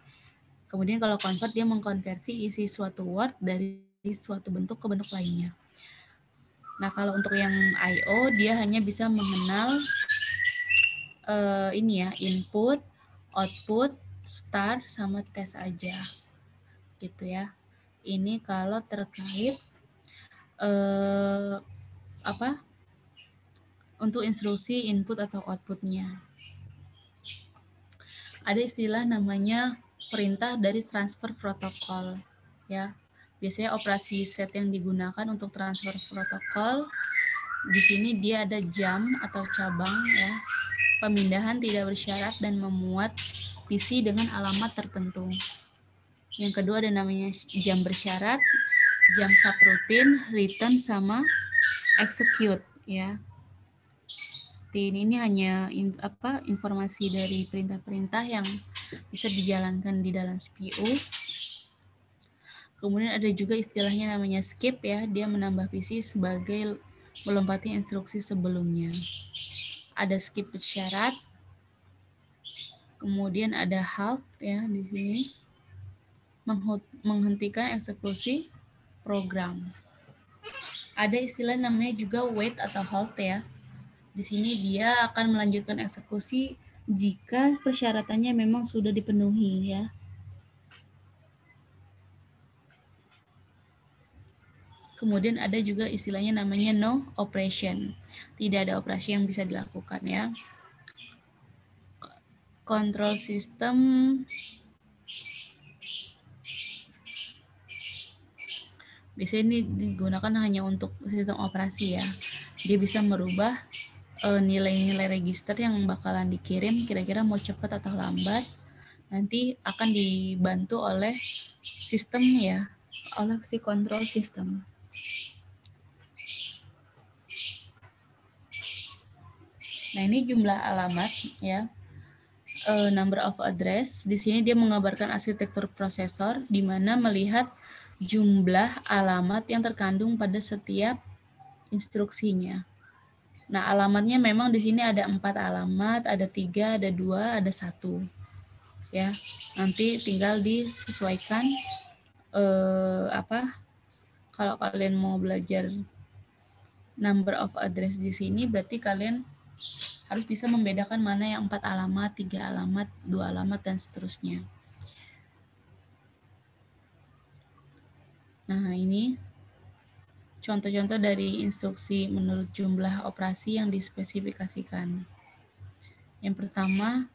Kemudian kalau convert dia mengkonversi isi suatu word dari suatu bentuk ke bentuk lainnya. Nah, kalau untuk yang I/O dia hanya bisa mengenal uh, ini ya, input, output, start sama tes aja. Gitu ya. Ini kalau terkait uh, apa? Untuk instruksi input atau outputnya. ada istilah namanya perintah dari transfer protokol ya. Biasanya operasi set yang digunakan untuk transfer protokol di sini dia ada jam atau cabang ya. Pemindahan tidak bersyarat dan memuat PC dengan alamat tertentu. Yang kedua ada namanya jam bersyarat, jam subroutine, return sama execute ya. Seperti ini, ini hanya in, apa informasi dari perintah-perintah yang bisa dijalankan di dalam CPU. Kemudian ada juga istilahnya namanya skip ya, dia menambah PC sebagai melompati instruksi sebelumnya. Ada skip bersyarat, kemudian ada halt ya di sini, menghentikan eksekusi program. Ada istilah namanya juga wait atau halt ya. Di sini dia akan melanjutkan eksekusi jika persyaratannya memang sudah dipenuhi ya. Kemudian ada juga istilahnya namanya no operation. Tidak ada operasi yang bisa dilakukan ya. Control system biasanya ini digunakan hanya untuk sistem operasi ya. Dia bisa merubah eh, nilai-nilai uh, register yang bakalan dikirim kira-kira mau cepat atau lambat. Nanti akan dibantu oleh sistem ya, oleh si control system. Nah, ini jumlah alamat ya. Uh, number of address. Di sini dia mengabarkan arsitektur prosesor di mana melihat jumlah alamat yang terkandung pada setiap instruksinya. Nah, alamatnya memang di sini ada empat alamat, ada tiga, ada dua, ada satu. Ya, nanti tinggal disesuaikan eh, apa? Kalau kalian mau belajar number of address di sini, berarti kalian harus bisa membedakan mana yang empat alamat, tiga alamat, dua alamat, dan seterusnya. Nah, ini contoh-contoh dari instruksi menurut jumlah operasi yang dispesifikasikan. Yang pertama,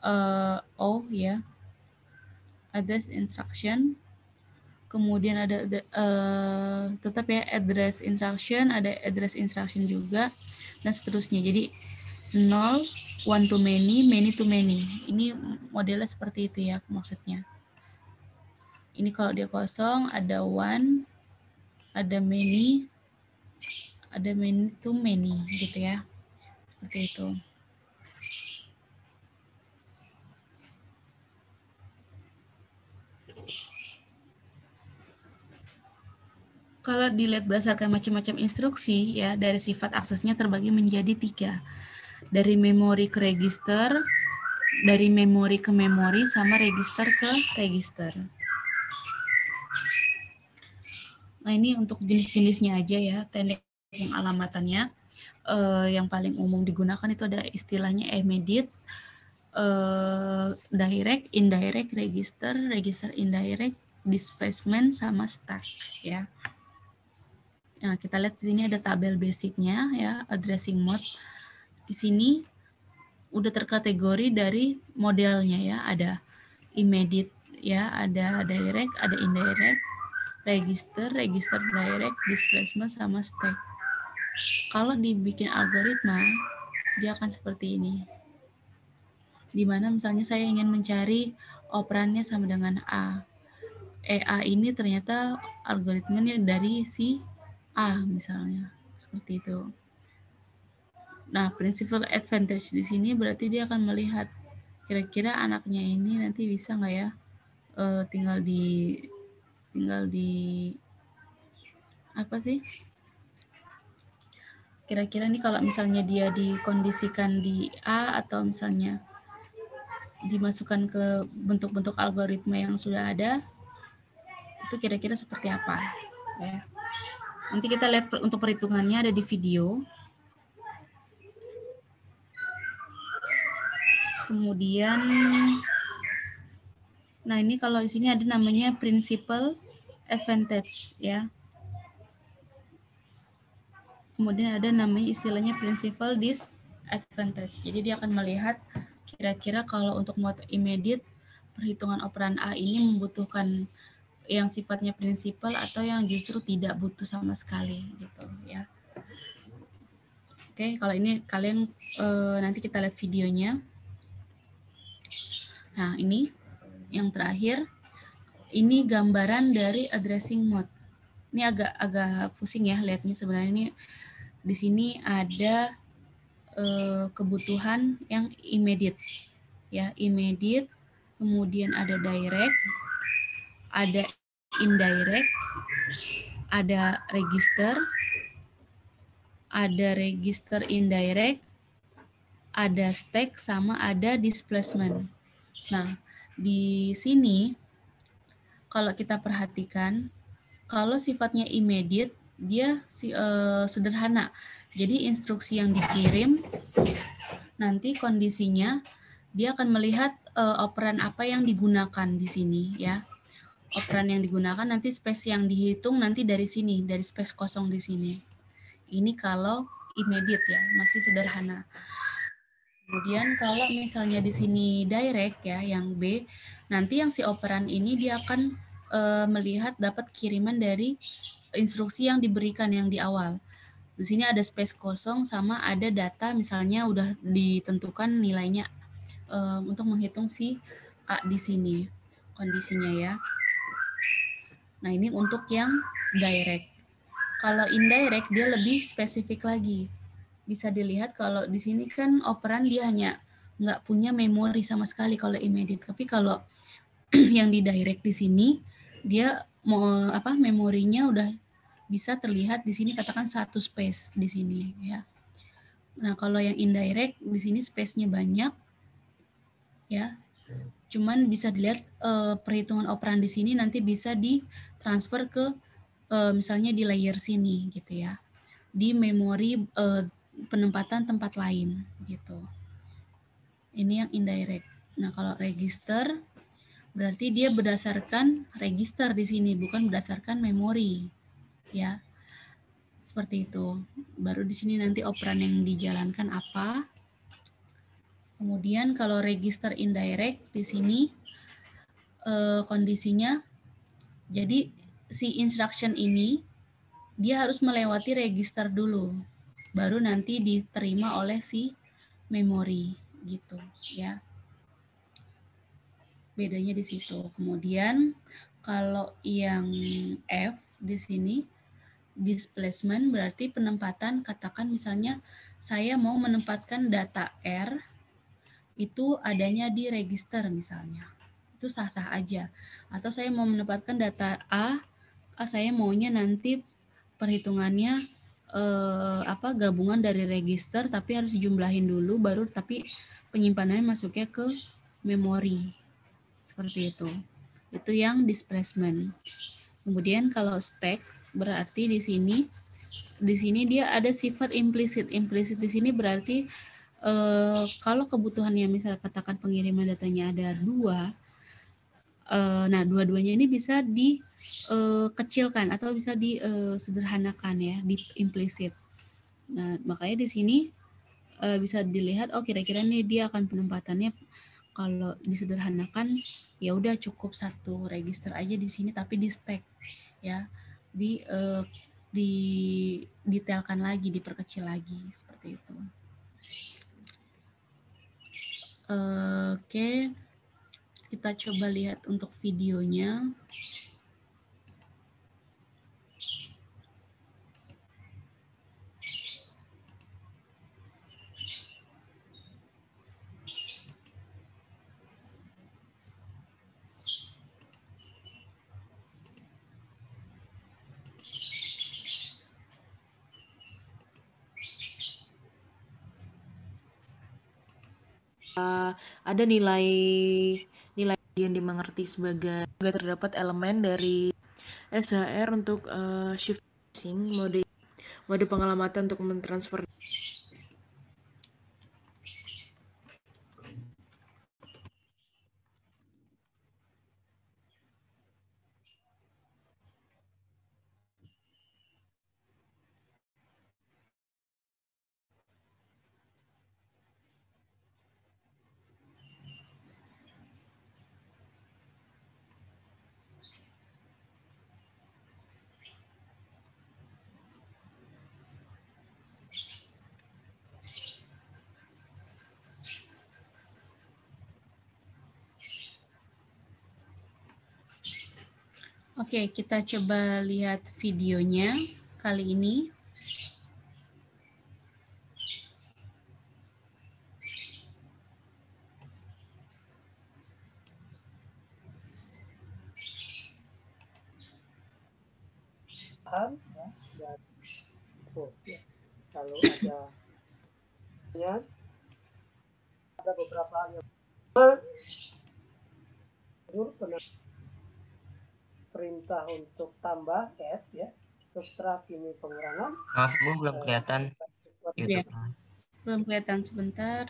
uh, O ya, address instruction. Kemudian ada uh, tetap ya address instruction, ada address instruction juga dan seterusnya. Jadi 0, one to many, many to many. Ini modelnya seperti itu ya maksudnya. Ini kalau dia kosong ada one, ada many, ada many to many gitu ya. Seperti itu. Kalau dilihat berdasarkan macam-macam instruksi ya dari sifat aksesnya terbagi menjadi tiga. Dari memori ke register dari memori ke memori sama register ke register. Nah ini untuk jenis-jenisnya aja ya teknik alamatannya uh, yang paling umum digunakan itu ada istilahnya immediate uh, direct indirect register register indirect displacement sama stack ya Nah, kita lihat di sini ada tabel basicnya ya, addressing mode. Di sini udah terkategori dari modelnya ya, ada immediate ya, ada direct, ada indirect, register, register direct, displacement sama stack. Kalau dibikin algoritma, dia akan seperti ini. Di mana misalnya saya ingin mencari operannya sama dengan A. EA ini ternyata algoritmanya dari si A misalnya seperti itu. Nah, principal advantage di sini berarti dia akan melihat kira-kira anaknya ini nanti bisa nggak ya uh, tinggal di tinggal di apa sih? Kira-kira nih kalau misalnya dia dikondisikan di A atau misalnya dimasukkan ke bentuk-bentuk algoritma yang sudah ada, itu kira-kira seperti apa? Ya. Nanti kita lihat untuk perhitungannya ada di video. Kemudian, nah ini kalau di sini ada namanya principal advantage ya. Kemudian ada namanya istilahnya principal disadvantage. Jadi dia akan melihat kira-kira kalau untuk mode immediate perhitungan operan A ini membutuhkan yang sifatnya prinsipal atau yang justru tidak butuh sama sekali gitu ya. Oke, kalau ini kalian uh, nanti kita lihat videonya. Nah, ini yang terakhir ini gambaran dari addressing mode. Ini agak agak pusing ya lihatnya sebenarnya ini di sini ada uh, kebutuhan yang immediate ya, immediate, kemudian ada direct, ada indirect, ada register, ada register indirect, ada stack, sama ada displacement. Nah, di sini kalau kita perhatikan, kalau sifatnya immediate, dia uh, sederhana. Jadi instruksi yang dikirim nanti kondisinya dia akan melihat uh, operan apa yang digunakan di sini ya operan yang digunakan nanti space yang dihitung nanti dari sini, dari space kosong di sini. Ini kalau immediate ya, masih sederhana. Kemudian kalau misalnya di sini direct ya, yang B, nanti yang si operan ini dia akan e, melihat dapat kiriman dari instruksi yang diberikan yang di awal. Di sini ada space kosong sama ada data misalnya udah ditentukan nilainya e, untuk menghitung si A di sini kondisinya ya. Nah, ini untuk yang direct. Kalau indirect dia lebih spesifik lagi. Bisa dilihat kalau di sini kan operan dia hanya nggak punya memori sama sekali kalau immediate. Tapi kalau yang di direct di sini dia mau apa memorinya udah bisa terlihat di sini katakan satu space di sini ya. Nah, kalau yang indirect di sini space-nya banyak ya. Cuman bisa dilihat uh, perhitungan operan di sini nanti bisa ditransfer ke uh, misalnya di layer sini gitu ya. Di memori uh, penempatan tempat lain gitu. Ini yang indirect. Nah, kalau register berarti dia berdasarkan register di sini bukan berdasarkan memori. Ya. Seperti itu. Baru di sini nanti operan yang dijalankan apa Kemudian kalau register indirect di sini eh, kondisinya jadi si instruction ini dia harus melewati register dulu baru nanti diterima oleh si memori gitu ya. Bedanya di situ. Kemudian kalau yang F di sini displacement berarti penempatan katakan misalnya saya mau menempatkan data R itu adanya di register misalnya. Itu sah-sah aja. Atau saya mau menempatkan data A, saya maunya nanti perhitungannya eh, apa gabungan dari register tapi harus dijumlahin dulu baru tapi penyimpanannya masuknya ke memori. Seperti itu. Itu yang displacement. Kemudian kalau stack berarti di sini di sini dia ada sifat implisit. Implisit di sini berarti uh, kalau kebutuhannya misalnya katakan pengiriman datanya ada dua, uh, nah dua-duanya ini bisa dikecilkan uh, atau bisa disederhanakan ya, di implisit. Nah makanya di sini uh, bisa dilihat oh kira-kira nih dia akan penempatannya kalau disederhanakan ya udah cukup satu register aja di sini tapi di stack ya di uh, di detailkan lagi diperkecil lagi seperti itu. Oke, kita coba lihat untuk videonya. Ada nilai nilai yang dimengerti sebagai juga terdapat elemen dari SHR untuk uh, shifting mode mode pengalamatan untuk mentransfer Oke, kita coba lihat videonya kali ini. paham ya dan oh, ya. kalau ada ya, ada beberapa hal yang menurut perintah untuk tambah F ya subtrak ini pengurangan maaf bu belum kelihatan. YouTube Belum kelihatan sebentar.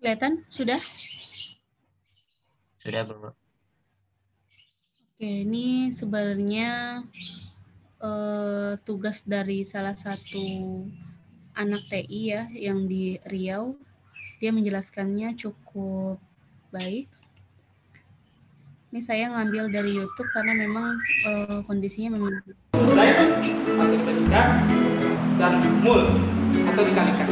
Kelihatan? Sudah? sudah bu Oke, ini sebenarnya eh, tugas dari salah satu anak TI ya yang di Riau. Dia menjelaskannya cukup baik. Ini saya ngambil dari YouTube karena memang eh, kondisinya memang dan mul atau dikalikan.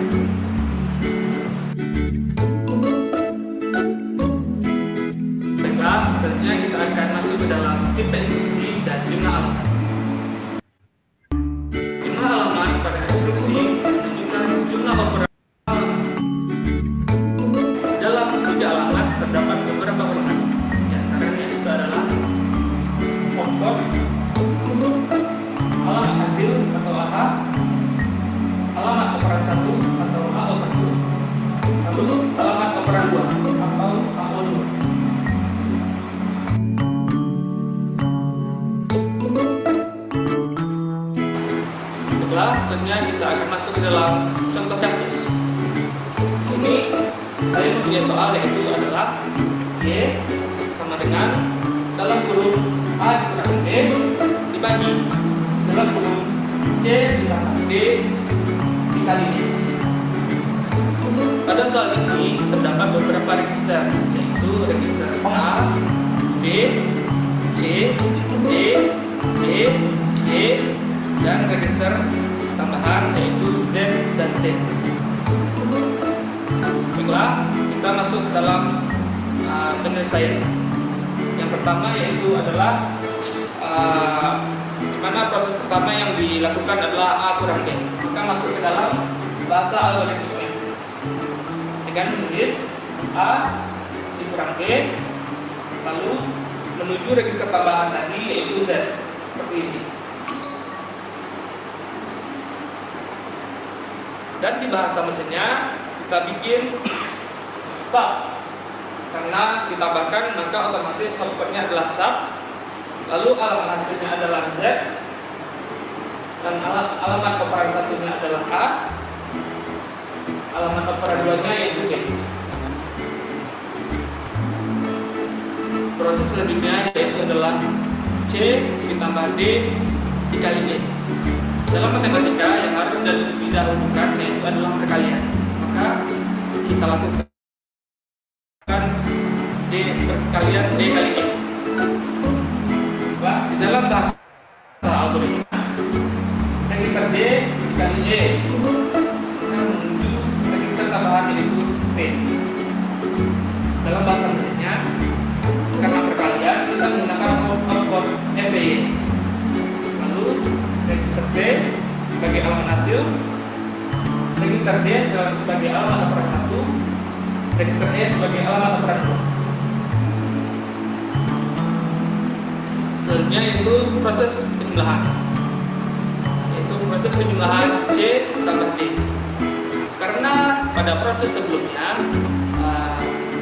Pada proses sebelumnya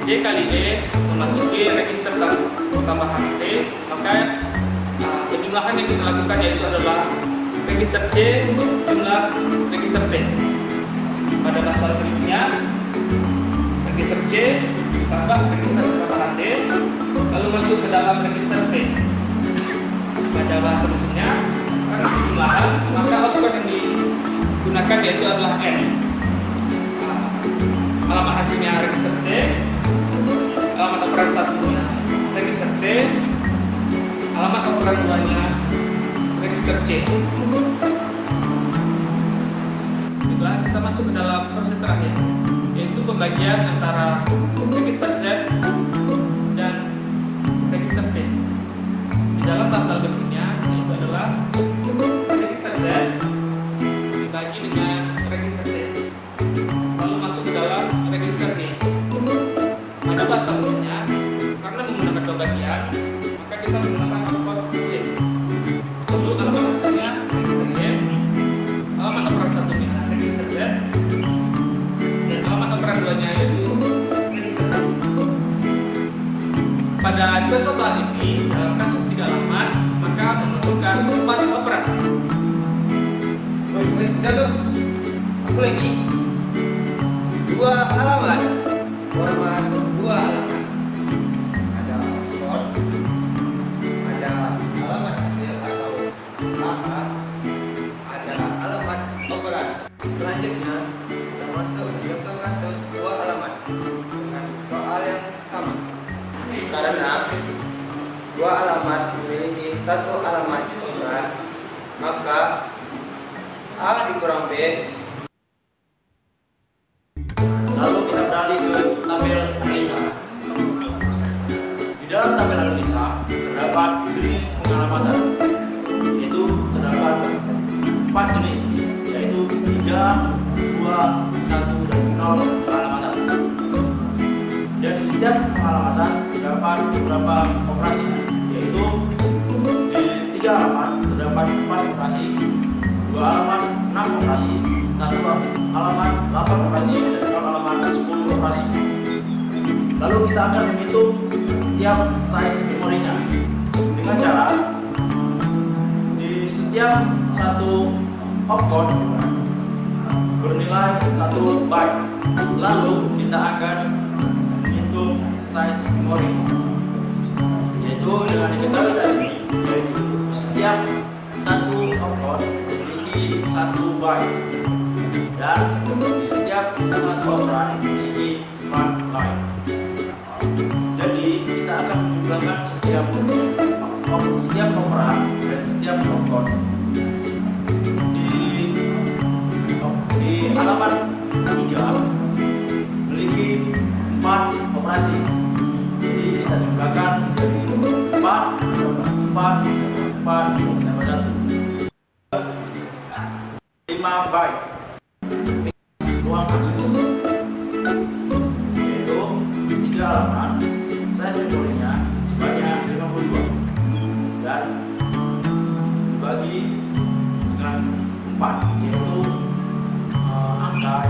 D kali E memasuki register tam- tambahan T. Maka penjumlahan yang kita lakukan yaitu adalah register C jumlah register T pada bahasa berikutnya register C tambah register tambahan D lalu masuk ke dalam register T pada bahasa mesinnya penjumlahan maka output yang digunakan yaitu adalah N alamat hasilnya register T alamat operan satunya register T. Alamat operan duanya. Register C. Masuk ke dalam proses terakhir, yaitu pembagian antara register Z dan register T. Di dalam bahasa contoh saat ini, dalam kasus tiga alamat, maka membutuhkan empat operasi. Woi, woi, udah. Aku lagi.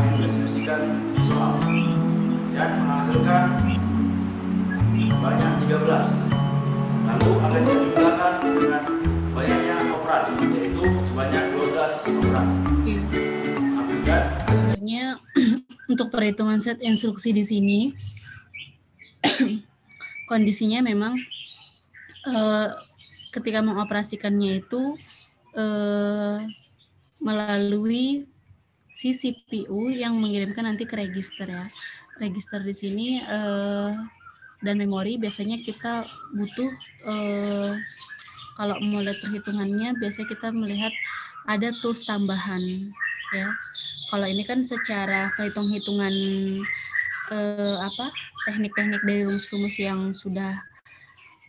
Di soal dan menghasilkan sebanyak 13 lalu akan dijumlahkan dengan banyaknya operan yaitu sebanyak 12 operan Iya. dan Sebenarnya untuk perhitungan set instruksi di sini kondisinya memang eh, ketika mengoperasikannya itu eh, melalui si CPU yang mengirimkan nanti ke register ya. Register di sini eh, dan memori biasanya kita butuh eh, kalau mau lihat perhitungannya biasanya kita melihat ada tools tambahan ya. Kalau ini kan secara perhitung-hitungan eh, apa teknik-teknik dari rumus-rumus yang sudah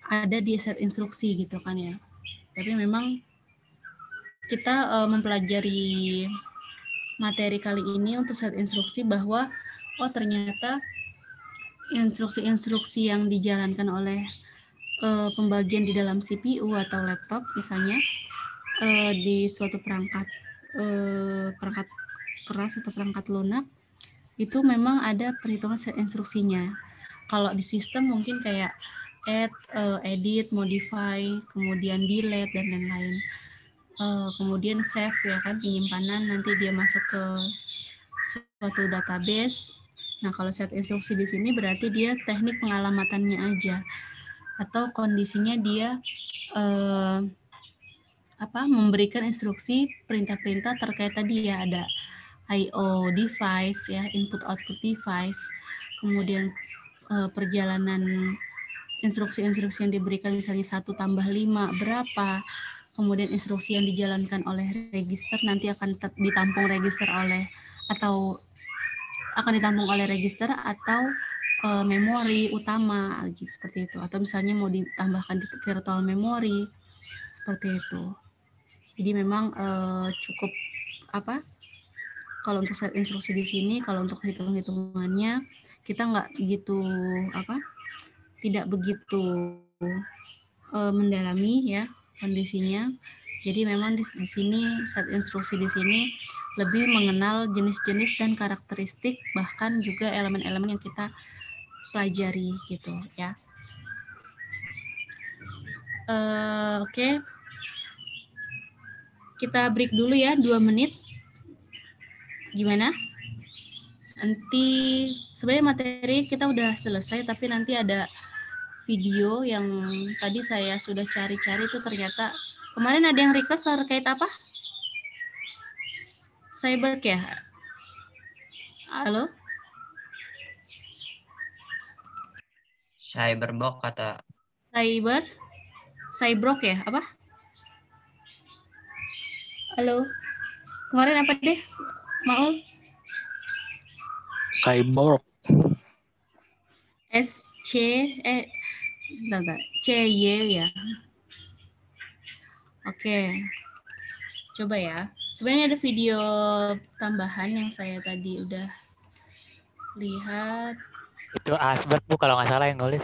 ada di set instruksi gitu kan ya. Tapi memang kita eh, mempelajari materi kali ini untuk set instruksi bahwa oh ternyata instruksi-instruksi yang dijalankan oleh eh, pembagian di dalam CPU atau laptop misalnya eh, di suatu perangkat eh, perangkat keras atau perangkat lunak itu memang ada perhitungan set instruksinya. Kalau di sistem mungkin kayak add, eh, edit, modify, kemudian delete dan lain-lain. Eh, kemudian save ya kan penyimpanan nanti dia masuk ke suatu database. Nah, kalau set instruksi di sini berarti dia teknik pengalamatannya aja atau kondisinya dia eh, apa memberikan instruksi perintah-perintah terkait tadi ya ada I/O device ya input output device kemudian eh, perjalanan instruksi-instruksi yang diberikan misalnya satu tambah lima berapa kemudian instruksi yang dijalankan oleh register nanti akan ditampung register oleh atau akan ditampung oleh register atau uh, memori utama seperti itu. Atau misalnya mau ditambahkan di virtual memory seperti itu. Jadi memang uh, cukup apa kalau untuk set instruksi di sini kalau untuk hitung hitungannya kita nggak begitu apa tidak begitu uh, mendalami ya kondisinya jadi memang di, di sini set instruksi di sini lebih mengenal jenis-jenis dan karakteristik bahkan juga elemen-elemen yang kita pelajari gitu ya. Uh, Oke, okay. kita break dulu ya dua menit. Gimana? Nanti sebenarnya materi kita udah selesai, tapi nanti ada video yang tadi saya sudah cari-cari itu ternyata kemarin ada yang request terkait apa? Cyber ya? Halo? Cyberbok kata. Cyber? Cybrok ya? Apa? Halo? Kemarin apa deh? Maul? Cyborg. S C eh sebentar, C Y ya. Oke. Coba ya. Sebenarnya ada video tambahan yang saya tadi udah lihat. Itu Asbak Bu kalau nggak salah yang nulis.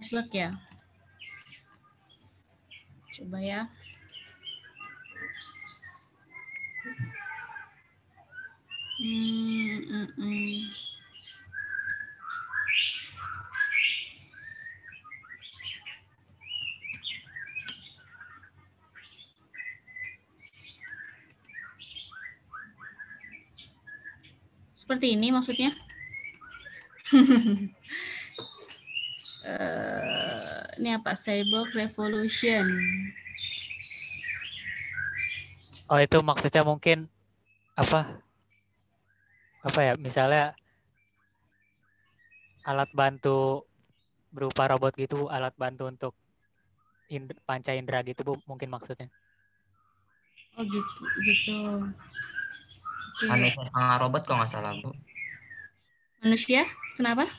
Asbak ya. Coba ya. Hmm, hmm, hmm. Seperti ini maksudnya? uh, ini apa? Cyber Revolution. Oh itu maksudnya mungkin apa? Apa ya? Misalnya alat bantu berupa robot gitu, alat bantu untuk ind panca indera gitu bu, mungkin maksudnya. Oh gitu, gitu. Manusia setengah robot kok nggak salah bu. Manusia? Kenapa?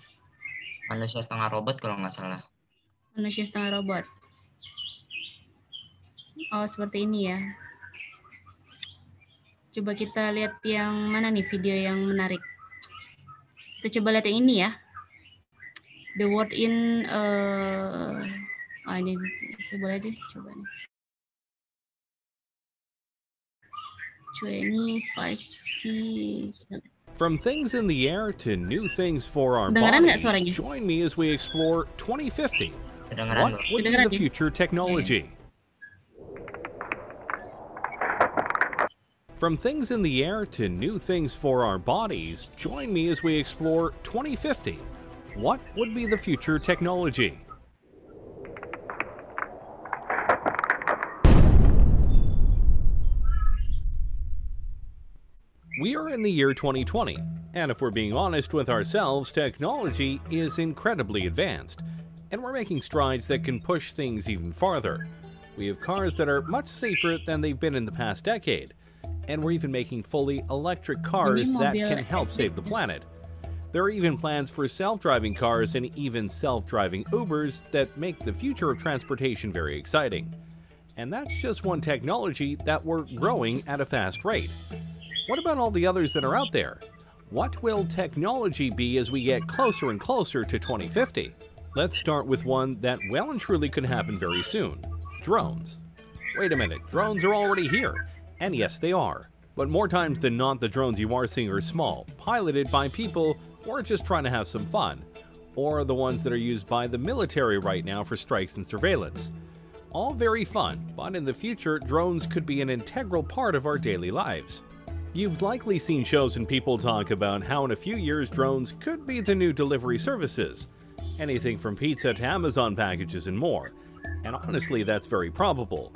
Manusia setengah robot kalau nggak salah. Manusia setengah robot. Oh, seperti ini ya. Coba kita lihat yang mana nih video yang menarik. Kita coba lihat yang ini ya. The word in uh, oh ini coba lihat deh, coba nih. 25 From things in the air to new things for our bodies, join me as we explore 2050. What would be the future technology? From things in the air to new things for our bodies, join me as we explore 2050. What would be the future technology? We are in the year 2020, and if we're being honest with ourselves, technology is incredibly advanced, and we're making strides that can push things even farther. We have cars that are much safer than they've been in the past decade, and we're even making fully electric cars that can help save the planet. There are even plans for self-driving cars and even self-driving Ubers that make the future of transportation very exciting. And that's just one technology that we're growing at a fast rate. What about all the others that are out there? What will technology be as we get closer and closer to 2050? Let's start with one that well and truly could happen very soon drones. Wait a minute, drones are already here. And yes, they are. But more times than not, the drones you are seeing are small, piloted by people who are just trying to have some fun, or the ones that are used by the military right now for strikes and surveillance. All very fun, but in the future, drones could be an integral part of our daily lives. You've likely seen shows and people talk about how in a few years drones could be the new delivery services. Anything from pizza to Amazon packages and more. And honestly, that's very probable.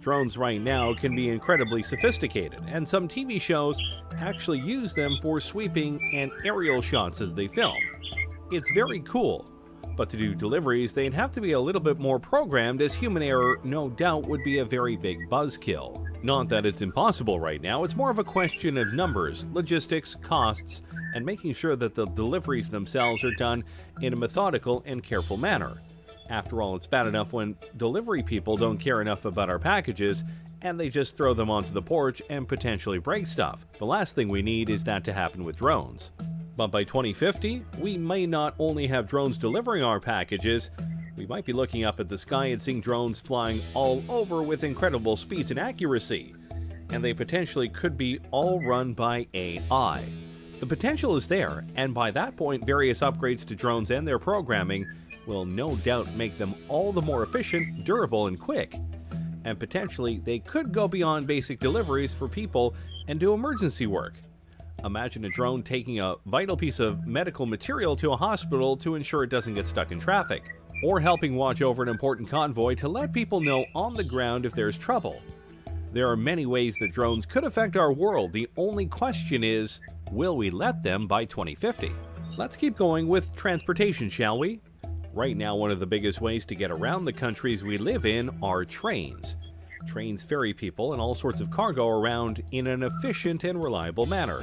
Drones right now can be incredibly sophisticated, and some TV shows actually use them for sweeping and aerial shots as they film. It's very cool. But to do deliveries, they'd have to be a little bit more programmed, as human error no doubt would be a very big buzzkill. Not that it's impossible right now, it's more of a question of numbers, logistics, costs, and making sure that the deliveries themselves are done in a methodical and careful manner. After all, it's bad enough when delivery people don't care enough about our packages and they just throw them onto the porch and potentially break stuff. The last thing we need is that to happen with drones. But by 2050, we may not only have drones delivering our packages, we might be looking up at the sky and seeing drones flying all over with incredible speeds and accuracy. And they potentially could be all run by AI. The potential is there, and by that point, various upgrades to drones and their programming will no doubt make them all the more efficient, durable, and quick. And potentially, they could go beyond basic deliveries for people and do emergency work. Imagine a drone taking a vital piece of medical material to a hospital to ensure it doesn't get stuck in traffic, or helping watch over an important convoy to let people know on the ground if there's trouble. There are many ways that drones could affect our world. The only question is, will we let them by 2050? Let's keep going with transportation, shall we? Right now, one of the biggest ways to get around the countries we live in are trains. Trains ferry people and all sorts of cargo around in an efficient and reliable manner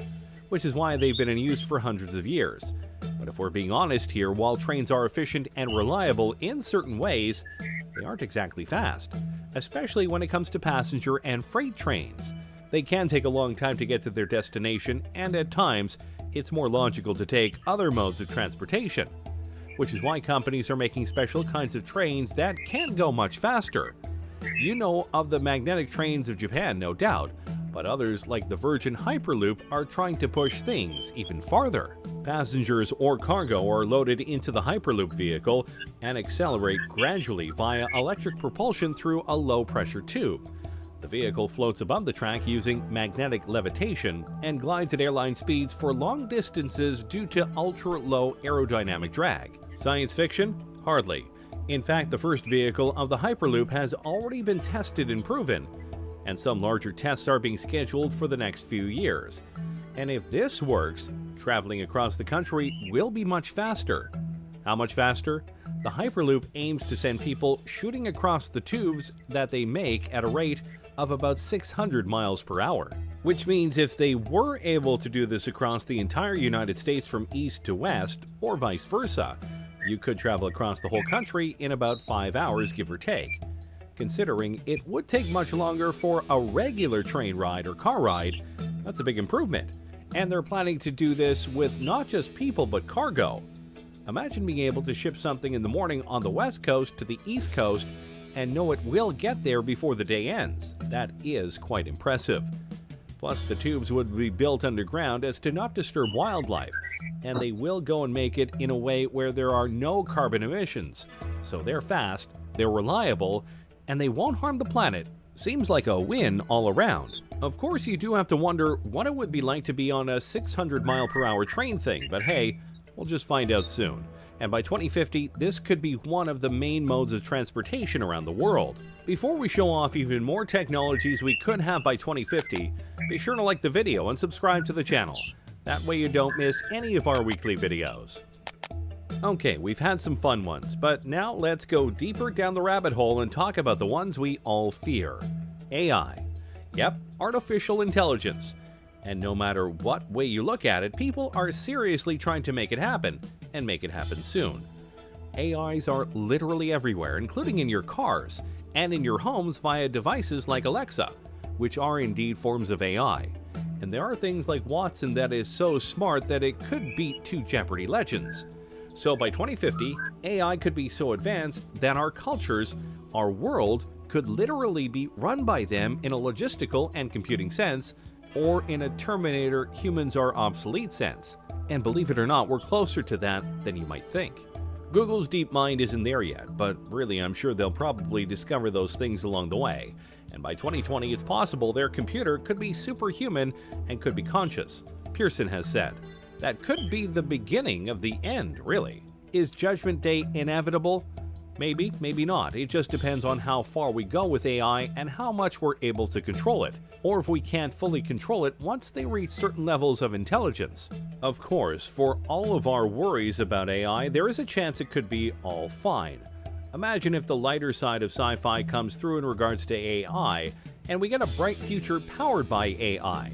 which is why they've been in use for hundreds of years. But if we're being honest here, while trains are efficient and reliable in certain ways, they aren't exactly fast, especially when it comes to passenger and freight trains. They can take a long time to get to their destination, and at times, it's more logical to take other modes of transportation, which is why companies are making special kinds of trains that can go much faster. You know of the magnetic trains of Japan, no doubt, but others, like the Virgin Hyperloop, are trying to push things even farther. Passengers or cargo are loaded into the Hyperloop vehicle and accelerate gradually via electric propulsion through a low-pressure tube. The vehicle floats above the track using magnetic levitation and glides at airline speeds for long distances due to ultra-low aerodynamic drag. Science fiction? Hardly. In fact, the first vehicle of the Hyperloop has already been tested and proven, and some larger tests are being scheduled for the next few years. And if this works, traveling across the country will be much faster. How much faster? The Hyperloop aims to send people shooting across the tubes that they make at a rate of about 600 miles per hour. Which means if they were able to do this across the entire United States from east to west, or vice versa, you could travel across the whole country in about 5 hours give or take considering it would take much longer for a regular train ride or car ride. That's a big improvement. And they're planning to do this with not just people but cargo. Imagine being able to ship something in the morning on the west coast to the east coast and know it will get there before the day ends. That is quite impressive. Plus, the tubes would be built underground as to not disturb wildlife, and they will go and make it in a way where there are no carbon emissions. So they're fast, they're reliable, and they won't harm the planet. Seems like a win all around. Of course, you do have to wonder what it would be like to be on a 600 mile per hour train thing, but hey, we'll just find out soon. And by 2050, this could be one of the main modes of transportation around the world. Before we show off even more technologies we could have by 2050, be sure to like the video and subscribe to the channel. That way you don't miss any of our weekly videos. Okay, we've had some fun ones, but now let's go deeper down the rabbit hole and talk about the ones we all fear. AI. Yep, artificial intelligence. And no matter what way you look at it, people are seriously trying to make it happen, and make it happen soon. AIs are literally everywhere, including in your cars, and in your homes via devices like Alexa, which are indeed forms of AI. And there are things like Watson that is so smart that it could beat two Jeopardy legends. So by 2050, AI could be so advanced that our cultures, our world, could literally be run by them in a logistical and computing sense, or in a Terminator humans are obsolete sense. And believe it or not, we're closer to that than you might think. Google's DeepMind isn't there yet, but really I'm sure they'll probably discover those things along the way. And by 2020, it's possible their computer could be superhuman and could be conscious, Pearson has said. That could be the beginning of the end, really. Is Judgment Day inevitable? Maybe, maybe not. It just depends on how far we go with AI and how much we're able to control it, or if we can't fully control it once they reach certain levels of intelligence. Of course, for all of our worries about AI, there is a chance it could be all fine. Imagine if the lighter side of sci fi comes through in regards to AI, and we get a bright future powered by AI.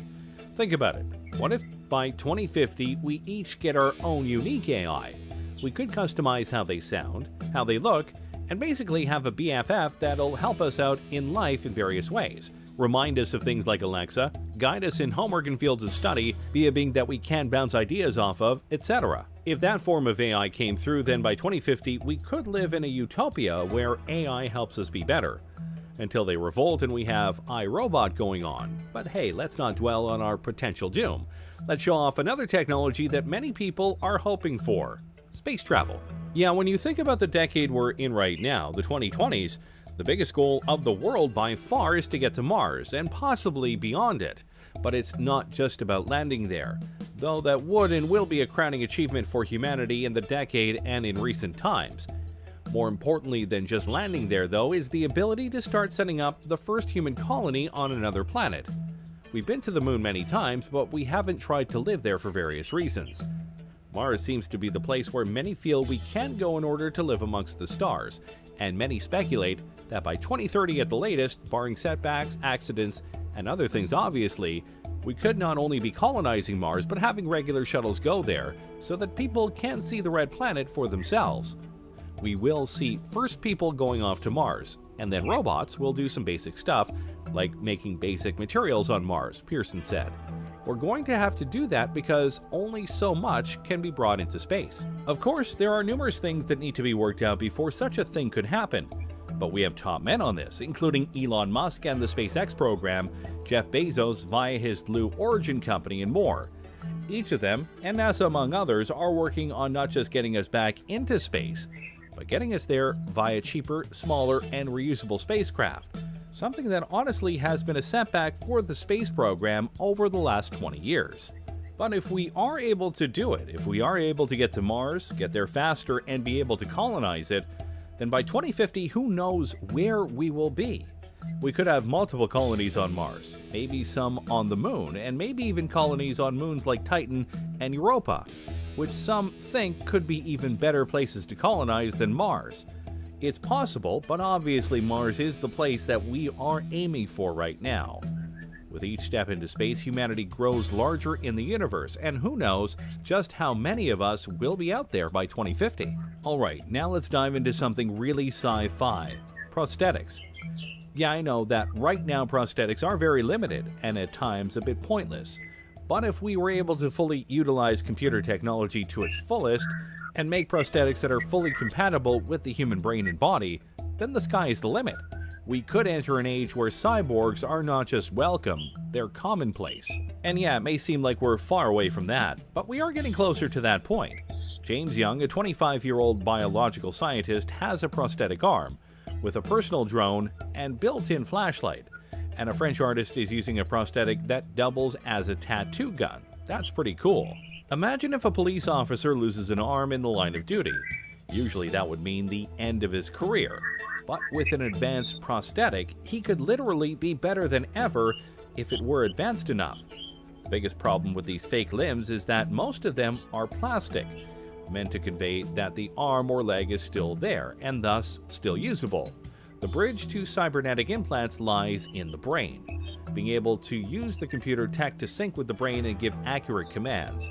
Think about it. What if by 2050 we each get our own unique AI? We could customize how they sound, how they look, and basically have a BFF that'll help us out in life in various ways. Remind us of things like Alexa, guide us in homework and fields of study, be a being that we can bounce ideas off of, etc. If that form of AI came through, then by 2050 we could live in a utopia where AI helps us be better. Until they revolt and we have iRobot going on. But hey, let's not dwell on our potential doom. Let's show off another technology that many people are hoping for space travel. Yeah, when you think about the decade we're in right now, the 2020s, the biggest goal of the world by far is to get to Mars, and possibly beyond it. But it's not just about landing there, though that would and will be a crowning achievement for humanity in the decade and in recent times. More importantly than just landing there, though, is the ability to start setting up the first human colony on another planet. We've been to the moon many times, but we haven't tried to live there for various reasons. Mars seems to be the place where many feel we can go in order to live amongst the stars, and many speculate that by 2030 at the latest, barring setbacks, accidents, and other things obviously, we could not only be colonizing Mars but having regular shuttles go there so that people can see the red planet for themselves. We will see first people going off to Mars, and then robots will do some basic stuff, like making basic materials on Mars, Pearson said. We're going to have to do that because only so much can be brought into space. Of course, there are numerous things that need to be worked out before such a thing could happen, but we have top men on this, including Elon Musk and the SpaceX program, Jeff Bezos via his Blue Origin company, and more. Each of them, and NASA among others, are working on not just getting us back into space, but getting us there via cheaper, smaller, and reusable spacecraft. Something that honestly has been a setback for the space program over the last 20 years. But if we are able to do it, if we are able to get to Mars, get there faster, and be able to colonize it, then by 2050, who knows where we will be? We could have multiple colonies on Mars, maybe some on the moon, and maybe even colonies on moons like Titan and Europa, which some think could be even better places to colonize than Mars. It's possible, but obviously Mars is the place that we are aiming for right now. With each step into space, humanity grows larger in the universe, and who knows just how many of us will be out there by 2050. Alright, now let's dive into something really sci fi prosthetics. Yeah, I know that right now prosthetics are very limited and at times a bit pointless. But if we were able to fully utilize computer technology to its fullest and make prosthetics that are fully compatible with the human brain and body, then the sky is the limit. We could enter an age where cyborgs are not just welcome, they're commonplace. And yeah, it may seem like we're far away from that, but we are getting closer to that point. James Young, a 25 year old biological scientist, has a prosthetic arm, with a personal drone and built in flashlight. And a French artist is using a prosthetic that doubles as a tattoo gun. That's pretty cool. Imagine if a police officer loses an arm in the line of duty. Usually that would mean the end of his career. But with an advanced prosthetic, he could literally be better than ever if it were advanced enough. The biggest problem with these fake limbs is that most of them are plastic, meant to convey that the arm or leg is still there, and thus still usable. The bridge to cybernetic implants lies in the brain, being able to use the computer tech to sync with the brain and give accurate commands.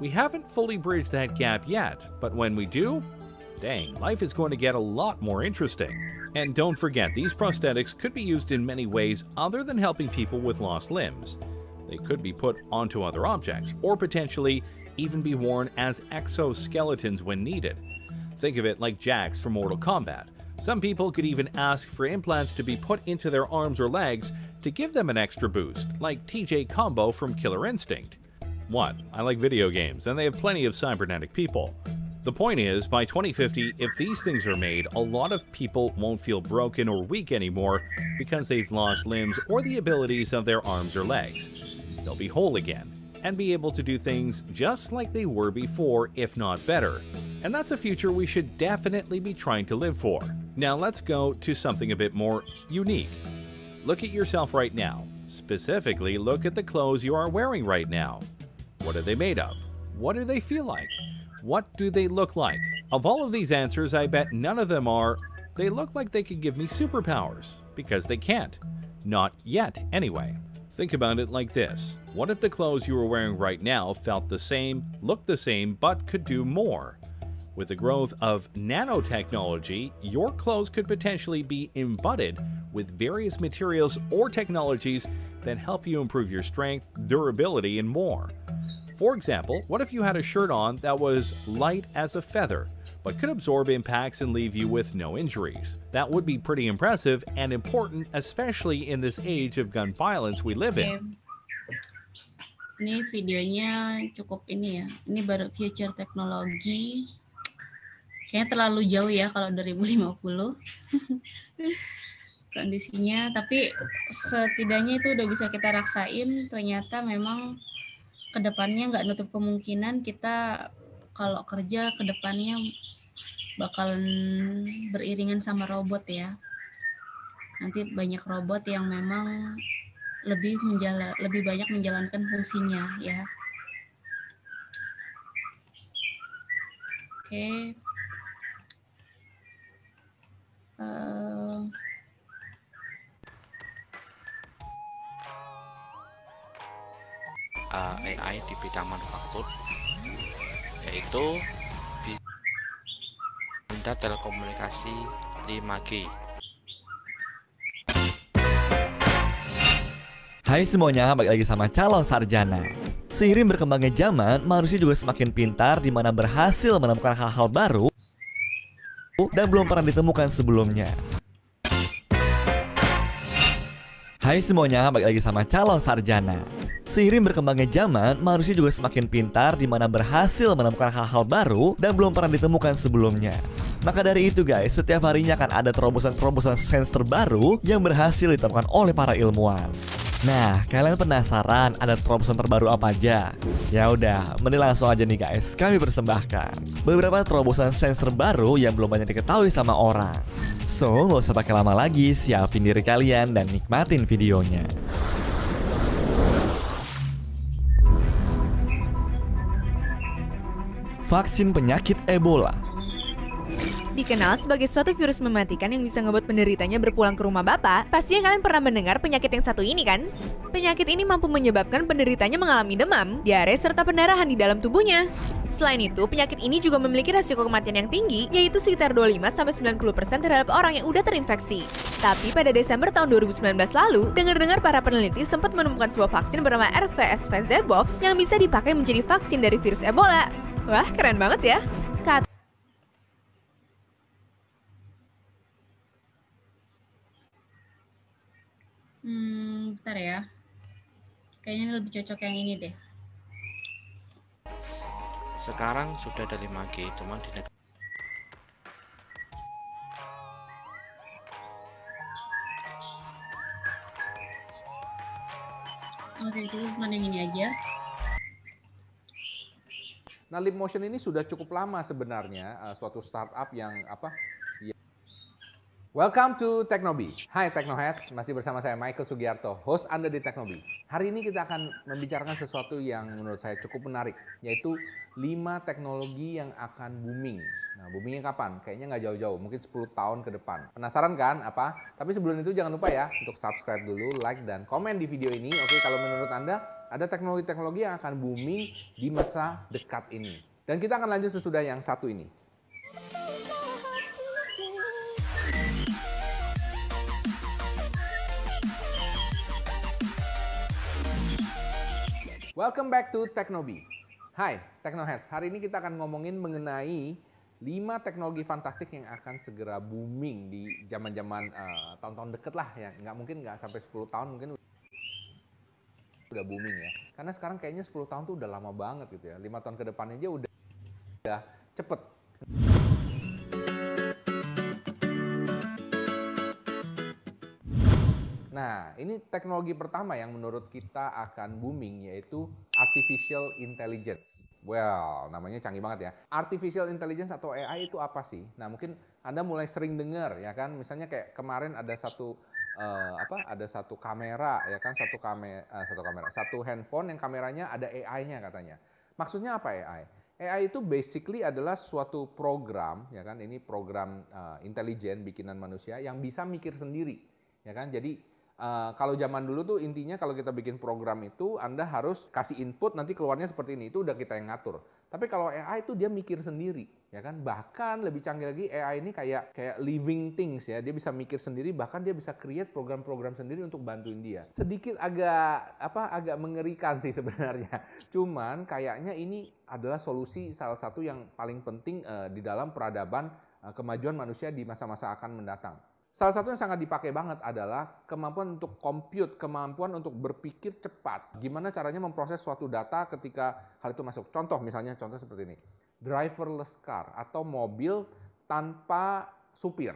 We haven't fully bridged that gap yet, but when we do, dang, life is going to get a lot more interesting. And don't forget, these prosthetics could be used in many ways other than helping people with lost limbs. They could be put onto other objects, or potentially even be worn as exoskeletons when needed. Think of it like Jax from Mortal Kombat. Some people could even ask for implants to be put into their arms or legs to give them an extra boost, like TJ Combo from Killer Instinct. 1. I like video games, and they have plenty of cybernetic people. The point is, by 2050, if these things are made, a lot of people won't feel broken or weak anymore because they've lost limbs or the abilities of their arms or legs. They'll be whole again. And be able to do things just like they were before, if not better. And that's a future we should definitely be trying to live for. Now let's go to something a bit more unique. Look at yourself right now. Specifically, look at the clothes you are wearing right now. What are they made of? What do they feel like? What do they look like? Of all of these answers, I bet none of them are, they look like they could give me superpowers, because they can't. Not yet, anyway. Think about it like this What if the clothes you are wearing right now felt the same, looked the same, but could do more? With the growth of nanotechnology, your clothes could potentially be embodied with various materials or technologies that help you improve your strength, durability, and more. For example, what if you had a shirt on that was light as a feather, but could absorb impacts and leave you with no injuries? That would be pretty impressive and important, especially in this age of gun violence we live in. Ini videonya cukup ini ya. Ini baru future teknologi. Kayaknya terlalu jauh ya kalau 2050. Kondisinya, tapi setidaknya itu udah bisa kita raksain. Ternyata memang ke depannya nggak nutup kemungkinan kita kalau kerja ke depannya bakalan beriringan sama robot ya. Nanti banyak robot yang memang lebih menjala, lebih banyak menjalankan fungsinya ya. Oke. Eh, uh, AI di bidang manufaktur yaitu bisa telekomunikasi 5G. Hai semuanya, balik lagi sama calon sarjana. Seiring berkembangnya zaman, manusia juga semakin pintar di mana berhasil menemukan hal-hal baru dan belum pernah ditemukan sebelumnya. Hai semuanya, balik lagi sama calon sarjana. Seiring berkembangnya zaman, manusia juga semakin pintar di mana berhasil menemukan hal-hal baru dan belum pernah ditemukan sebelumnya. Maka dari itu guys, setiap harinya akan ada terobosan-terobosan sains terbaru yang berhasil ditemukan oleh para ilmuwan. Nah, kalian penasaran ada terobosan terbaru apa aja? Ya udah, mending langsung aja nih guys, kami persembahkan beberapa terobosan sains terbaru yang belum banyak diketahui sama orang. So, nggak usah pakai lama lagi, siapin diri kalian dan nikmatin videonya. Vaksin penyakit Ebola Dikenal sebagai suatu virus mematikan yang bisa ngebuat penderitanya berpulang ke rumah bapak, pastinya kalian pernah mendengar penyakit yang satu ini kan? Penyakit ini mampu menyebabkan penderitanya mengalami demam, diare, serta pendarahan di dalam tubuhnya. Selain itu, penyakit ini juga memiliki resiko kematian yang tinggi, yaitu sekitar 25-90% terhadap orang yang udah terinfeksi. Tapi pada Desember tahun 2019 lalu, dengar-dengar para peneliti sempat menemukan sebuah vaksin bernama RVSV Zebov yang bisa dipakai menjadi vaksin dari virus Ebola. Wah, keren banget ya! Kata Hmm, bentar ya. Kayaknya ini lebih cocok yang ini deh. Sekarang sudah ada 5G, cuman di negara Oke, itu cuma yang ini aja. Nah, Leap Motion ini sudah cukup lama sebenarnya uh, suatu startup yang apa? Welcome to Teknobi. Hai Teknoheads, masih bersama saya Michael Sugiarto, host Anda di Teknobi. Hari ini kita akan membicarakan sesuatu yang menurut saya cukup menarik, yaitu 5 teknologi yang akan booming. Nah, boomingnya kapan? Kayaknya nggak jauh-jauh, mungkin 10 tahun ke depan. Penasaran kan apa? Tapi sebelum itu jangan lupa ya untuk subscribe dulu, like, dan komen di video ini. Oke, kalau menurut Anda ada teknologi-teknologi yang akan booming di masa dekat ini. Dan kita akan lanjut sesudah yang satu ini. Welcome back to Teknobi. Hai Teknoheads, hari ini kita akan ngomongin mengenai 5 teknologi fantastik yang akan segera booming di zaman-zaman eh, tahun-tahun deket lah ya. Nggak mungkin nggak sampai 10 tahun, mungkin udah booming ya. Karena sekarang kayaknya 10 tahun tuh udah lama banget gitu ya. 5 tahun ke depan aja udah, udah cepet. Nah, ini teknologi pertama yang menurut kita akan booming yaitu artificial intelligence. Well, namanya canggih banget ya. Artificial intelligence atau AI itu apa sih? Nah, mungkin Anda mulai sering dengar ya kan, misalnya kayak kemarin ada satu uh, apa? Ada satu kamera ya kan, satu kamera, uh, satu kamera, satu handphone yang kameranya ada AI-nya katanya. Maksudnya apa AI? AI itu basically adalah suatu program ya kan, ini program uh, intelijen bikinan manusia yang bisa mikir sendiri ya kan. Jadi Uh, kalau zaman dulu tuh intinya kalau kita bikin program itu Anda harus kasih input nanti keluarnya seperti ini itu udah kita yang ngatur. Tapi kalau AI itu dia mikir sendiri ya kan bahkan lebih canggih lagi AI ini kayak kayak living things ya dia bisa mikir sendiri bahkan dia bisa create program-program sendiri untuk bantuin dia. Sedikit agak apa agak mengerikan sih sebenarnya. Cuman kayaknya ini adalah solusi salah satu yang paling penting uh, di dalam peradaban uh, kemajuan manusia di masa-masa akan mendatang. Salah satu yang sangat dipakai banget adalah kemampuan untuk compute, kemampuan untuk berpikir cepat. Gimana caranya memproses suatu data ketika hal itu masuk. Contoh misalnya, contoh seperti ini. Driverless car atau mobil tanpa supir.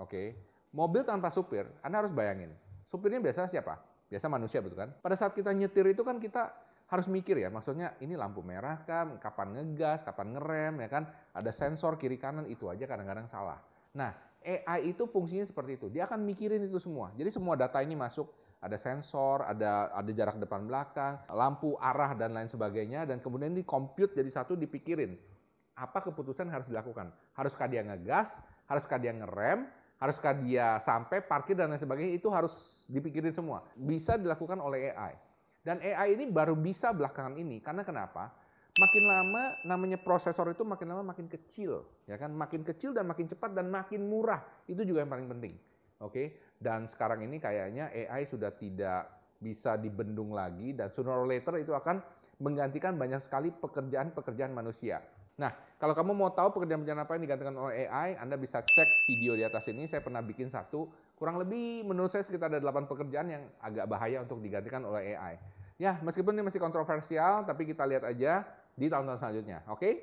Oke, okay. Mobil tanpa supir, Anda harus bayangin. Supirnya biasa siapa? Biasa manusia betul kan? Pada saat kita nyetir itu kan kita harus mikir ya, maksudnya ini lampu merah kan, kapan ngegas, kapan ngerem ya kan, ada sensor kiri kanan itu aja kadang-kadang salah. Nah, AI itu fungsinya seperti itu. Dia akan mikirin itu semua. Jadi semua data ini masuk, ada sensor, ada ada jarak depan belakang, lampu arah dan lain sebagainya dan kemudian di compute jadi satu dipikirin. Apa keputusan yang harus dilakukan? Haruskah dia ngegas? Haruskah dia ngerem? Haruskah dia sampai parkir dan lain sebagainya? Itu harus dipikirin semua. Bisa dilakukan oleh AI. Dan AI ini baru bisa belakangan ini karena kenapa? Makin lama namanya prosesor itu makin lama makin kecil, ya kan? Makin kecil dan makin cepat dan makin murah. Itu juga yang paling penting. Oke. Okay? Dan sekarang ini kayaknya AI sudah tidak bisa dibendung lagi dan sooner or later itu akan menggantikan banyak sekali pekerjaan-pekerjaan manusia. Nah, kalau kamu mau tahu pekerjaan-pekerjaan apa yang digantikan oleh AI, Anda bisa cek video di atas ini. Saya pernah bikin satu, kurang lebih menurut saya sekitar ada 8 pekerjaan yang agak bahaya untuk digantikan oleh AI. Ya, meskipun ini masih kontroversial, tapi kita lihat aja di tahun-tahun selanjutnya. Oke? Okay?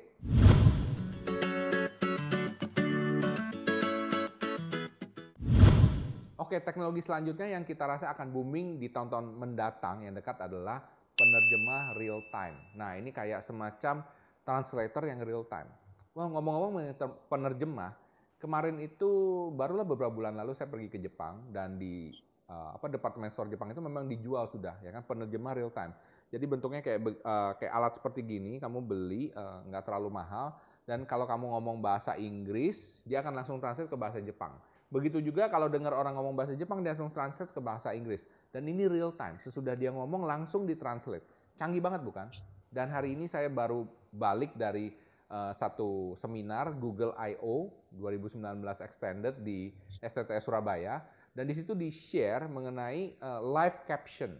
Oke, teknologi selanjutnya yang kita rasa akan booming di tahun-tahun mendatang yang dekat adalah penerjemah real time. Nah, ini kayak semacam translator yang real time. Wah, ngomong-ngomong penerjemah, kemarin itu barulah beberapa bulan lalu saya pergi ke Jepang dan di uh, apa departemen store Jepang itu memang dijual sudah ya kan penerjemah real time. Jadi bentuknya kayak uh, kayak alat seperti gini, kamu beli uh, nggak terlalu mahal dan kalau kamu ngomong bahasa Inggris, dia akan langsung translate ke bahasa Jepang. Begitu juga kalau dengar orang ngomong bahasa Jepang, dia langsung translate ke bahasa Inggris. Dan ini real time, sesudah dia ngomong langsung ditranslate. Canggih banget bukan? Dan hari ini saya baru balik dari uh, satu seminar Google I.O. 2019 Extended di STTS Surabaya. Dan di situ di-share mengenai uh, live caption.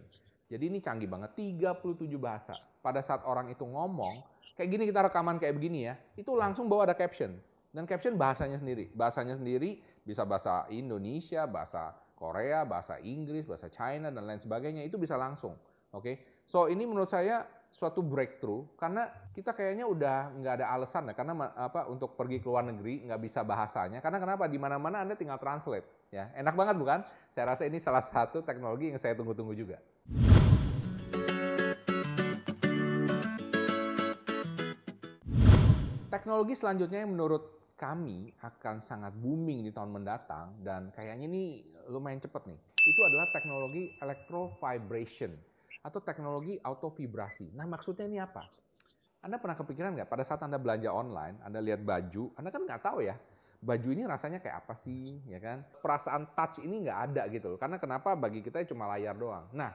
Jadi ini canggih banget, 37 bahasa. Pada saat orang itu ngomong, kayak gini kita rekaman kayak begini ya, itu langsung bawa ada caption. Dan caption bahasanya sendiri. Bahasanya sendiri bisa bahasa Indonesia, bahasa Korea, bahasa Inggris, bahasa China, dan lain sebagainya. Itu bisa langsung. Oke, okay? So ini menurut saya suatu breakthrough karena kita kayaknya udah nggak ada alasan ya karena apa untuk pergi ke luar negeri nggak bisa bahasanya karena kenapa di mana-mana anda tinggal translate ya enak banget bukan saya rasa ini salah satu teknologi yang saya tunggu-tunggu juga teknologi selanjutnya yang menurut kami akan sangat booming di tahun mendatang dan kayaknya ini lumayan cepat nih itu adalah teknologi electrovibration atau teknologi auto vibrasi. Nah maksudnya ini apa? Anda pernah kepikiran nggak pada saat Anda belanja online, Anda lihat baju, Anda kan nggak tahu ya, baju ini rasanya kayak apa sih, ya kan? Perasaan touch ini nggak ada gitu loh. Karena kenapa? Bagi kita cuma layar doang. Nah,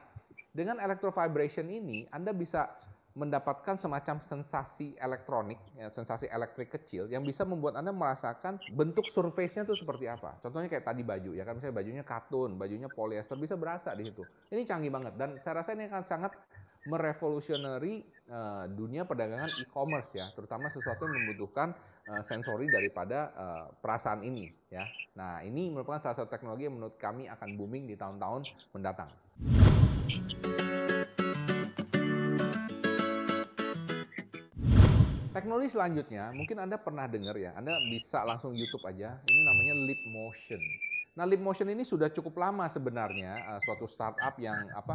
dengan electrovibration ini, Anda bisa mendapatkan semacam sensasi elektronik, ya, sensasi elektrik kecil yang bisa membuat Anda merasakan bentuk surface-nya itu seperti apa. Contohnya kayak tadi baju, ya kan misalnya bajunya katun, bajunya polyester bisa berasa di situ. Ini canggih banget dan saya rasa ini akan sangat merevolusionari uh, dunia perdagangan e-commerce ya, terutama sesuatu yang membutuhkan uh, sensori daripada uh, perasaan ini ya. Nah, ini merupakan salah satu teknologi yang menurut kami akan booming di tahun-tahun mendatang. Teknologi selanjutnya, mungkin Anda pernah dengar ya, Anda bisa langsung YouTube aja, ini namanya Leap Motion. Nah, Leap Motion ini sudah cukup lama sebenarnya uh, suatu startup yang apa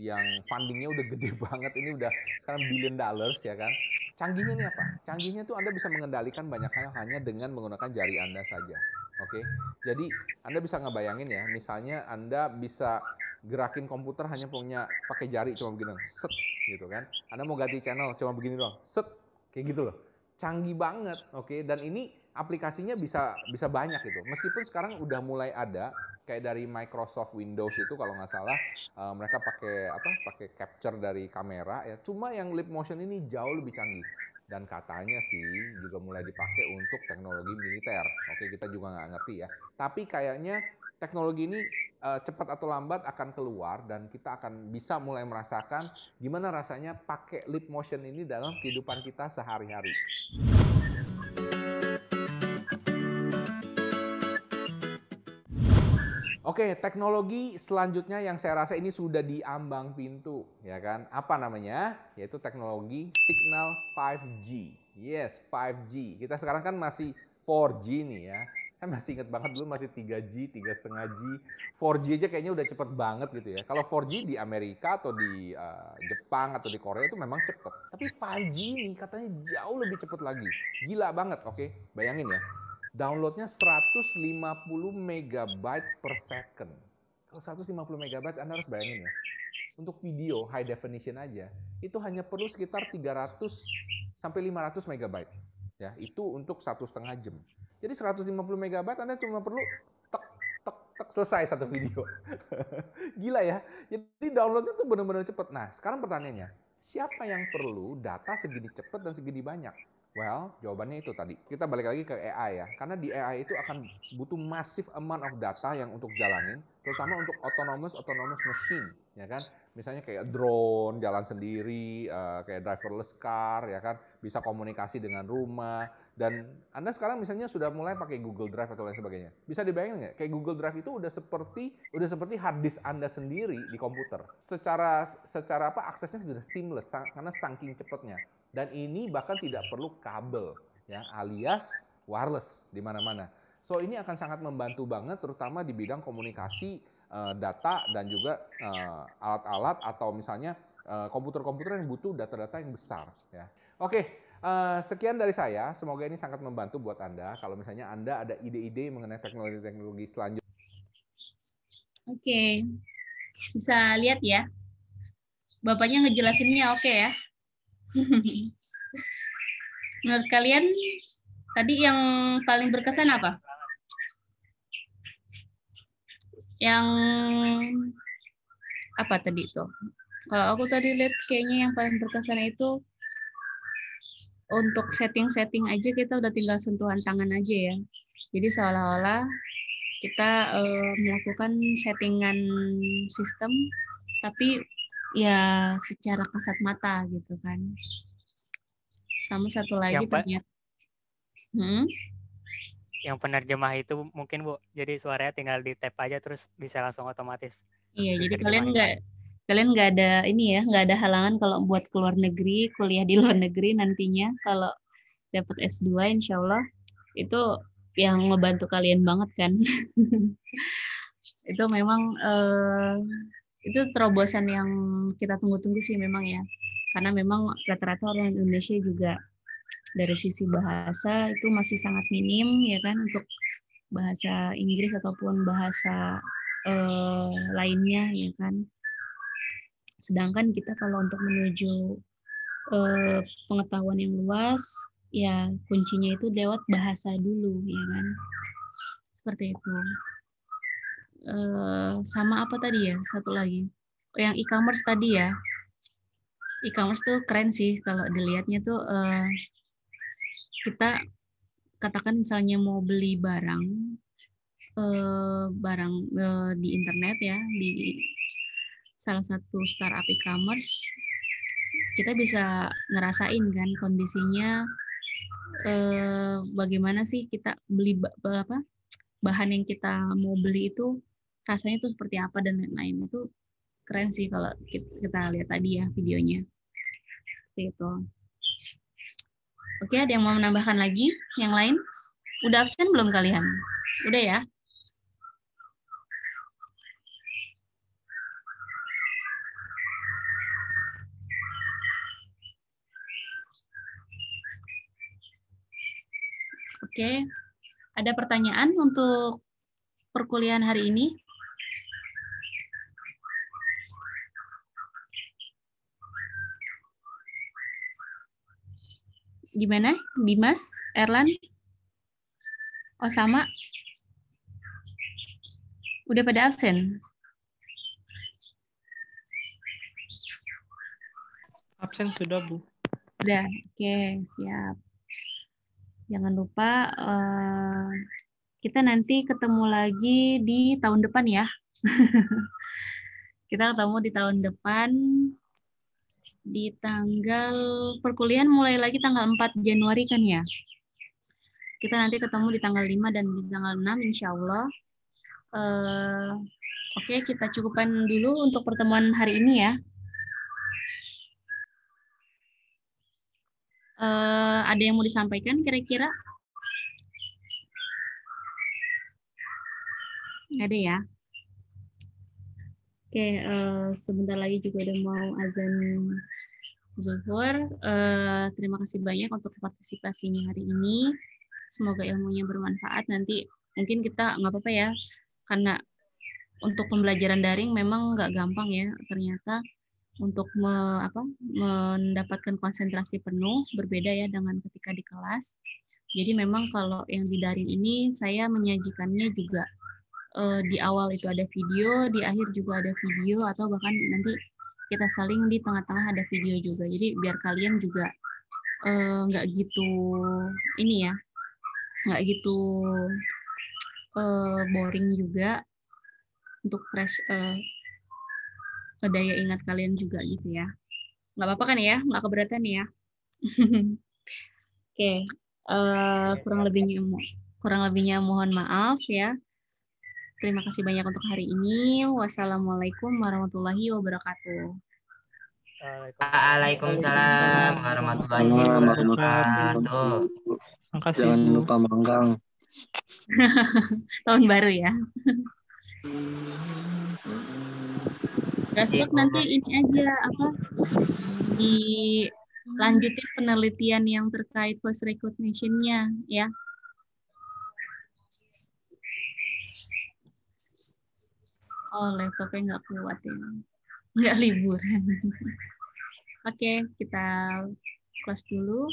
yang fundingnya udah gede banget ini udah sekarang billion dollars ya kan. Canggihnya ini apa? Canggihnya tuh Anda bisa mengendalikan banyak hal hanya dengan menggunakan jari Anda saja. Oke. Jadi Anda bisa ngebayangin ya, misalnya Anda bisa gerakin komputer hanya punya pakai jari cuma begini, set gitu kan. Anda mau ganti channel cuma begini doang, set kayak gitu loh. Canggih banget, oke. Dan ini aplikasinya bisa bisa banyak gitu. Meskipun sekarang udah mulai ada kayak dari Microsoft Windows itu kalau nggak salah uh, mereka pakai apa pakai capture dari kamera ya. Cuma yang Leap Motion ini jauh lebih canggih dan katanya sih juga mulai dipakai untuk teknologi militer. Oke kita juga nggak ngerti ya. Tapi kayaknya teknologi ini uh, cepat atau lambat akan keluar dan kita akan bisa mulai merasakan gimana rasanya pakai Leap Motion ini dalam kehidupan kita sehari-hari. Oke, teknologi selanjutnya yang saya rasa ini sudah diambang pintu, ya kan? Apa namanya? Yaitu teknologi signal 5G. Yes, 5G. Kita sekarang kan masih 4G nih ya. Saya masih ingat banget dulu masih 3G, 3,5G. 4G aja kayaknya udah cepet banget gitu ya. Kalau 4G di Amerika atau di uh, Jepang atau di Korea itu memang cepet. Tapi 5G ini katanya jauh lebih cepet lagi. Gila banget, oke? Bayangin ya downloadnya 150 megabyte per second. Kalau 150 megabyte Anda harus bayangin ya. Untuk video high definition aja, itu hanya perlu sekitar 300 sampai 500 megabyte. Ya, itu untuk satu setengah jam. Jadi 150 megabyte Anda cuma perlu tek tek tek selesai satu video. Gila ya. Jadi downloadnya tuh benar-benar cepat. Nah, sekarang pertanyaannya, siapa yang perlu data segini cepat dan segini banyak? Well, jawabannya itu tadi. Kita balik lagi ke AI ya. Karena di AI itu akan butuh massive amount of data yang untuk jalanin, terutama untuk autonomous autonomous machine, ya kan? Misalnya kayak drone jalan sendiri, uh, kayak driverless car, ya kan? Bisa komunikasi dengan rumah. Dan Anda sekarang misalnya sudah mulai pakai Google Drive atau lain sebagainya. Bisa dibayangin nggak? Kayak Google Drive itu udah seperti udah seperti hard disk Anda sendiri di komputer. Secara secara apa aksesnya sudah seamless karena saking cepatnya. Dan ini bahkan tidak perlu kabel, ya, alias wireless di mana-mana. So ini akan sangat membantu banget, terutama di bidang komunikasi uh, data dan juga alat-alat uh, atau misalnya komputer-komputer uh, yang butuh data-data yang besar. Ya. Oke, uh, sekian dari saya. Semoga ini sangat membantu buat anda. Kalau misalnya anda ada ide-ide mengenai teknologi-teknologi selanjutnya. Oke, bisa lihat ya. Bapaknya ngejelasinnya oke okay ya. Menurut kalian tadi yang paling berkesan apa? Yang apa tadi itu? Kalau aku tadi lihat kayaknya yang paling berkesan itu untuk setting-setting aja kita udah tinggal sentuhan tangan aja ya. Jadi seolah-olah kita uh, melakukan settingan sistem tapi ya secara kasat mata gitu kan. Sama satu lagi yang ternyata. Hmm? Yang penerjemah itu mungkin Bu, jadi suaranya tinggal di tap aja terus bisa langsung otomatis. Iya, jadi kalian nggak kalian nggak ada ini ya, nggak ada halangan kalau buat keluar negeri, kuliah di luar negeri nantinya. Kalau dapat S2 insya Allah itu yang ngebantu kalian banget kan. itu memang eh, itu terobosan yang kita tunggu-tunggu sih memang ya. Karena memang rata-rata orang Indonesia juga dari sisi bahasa itu masih sangat minim ya kan untuk bahasa Inggris ataupun bahasa eh, lainnya ya kan sedangkan kita kalau untuk menuju eh, pengetahuan yang luas ya kuncinya itu lewat bahasa dulu ya kan? Seperti itu. Eh, sama apa tadi ya? Satu lagi. Oh, yang e-commerce tadi ya? E-commerce tuh keren sih kalau dilihatnya tuh uh, kita katakan misalnya mau beli barang uh, barang uh, di internet ya di salah satu startup e-commerce kita bisa ngerasain kan kondisinya eh, bagaimana sih kita beli apa bahan yang kita mau beli itu rasanya itu seperti apa dan lain-lain. Itu keren sih kalau kita lihat tadi ya videonya. Seperti itu. Oke ada yang mau menambahkan lagi? Yang lain? Udah absen belum kalian? Udah ya Oke, ada pertanyaan untuk perkuliahan hari ini? Gimana, Dimas, Erlan? Oh sama? Udah pada absen? Absen sudah, Bu. Udah, oke, siap. Jangan lupa uh, kita nanti ketemu lagi di tahun depan ya. kita ketemu di tahun depan di tanggal perkuliahan mulai lagi tanggal 4 Januari kan ya. Kita nanti ketemu di tanggal 5 dan di tanggal 6 insya Allah. Uh, Oke, okay, kita cukupkan dulu untuk pertemuan hari ini ya. Uh, ada yang mau disampaikan kira-kira? Ada ya? Oke, uh, sebentar lagi juga udah mau azan zuhur. Uh, terima kasih banyak untuk partisipasinya hari ini. Semoga ilmunya bermanfaat. Nanti mungkin kita nggak apa-apa ya, karena untuk pembelajaran daring memang nggak gampang ya ternyata untuk me, apa, mendapatkan konsentrasi penuh berbeda ya dengan ketika di kelas. Jadi memang kalau yang di daring ini saya menyajikannya juga uh, di awal itu ada video, di akhir juga ada video atau bahkan nanti kita saling di tengah-tengah ada video juga. Jadi biar kalian juga nggak uh, gitu ini ya, nggak gitu uh, boring juga untuk fresh uh, daya ingat kalian juga gitu ya. Nggak apa-apa kan ya? Nggak keberatan ya? Oke, okay. uh, kurang lebihnya kurang lebihnya mohon maaf ya. Terima kasih banyak untuk hari ini. Wassalamualaikum warahmatullahi wabarakatuh. Waalaikumsalam warahmatullahi wabarakatuh. Jangan lupa manggang. Tahun baru ya. Besok nanti ini aja apa dilanjutin penelitian yang terkait voice recognition-nya ya. Oh, laptopnya nggak kuat ya. Nggak liburan. Oke, kita kelas dulu.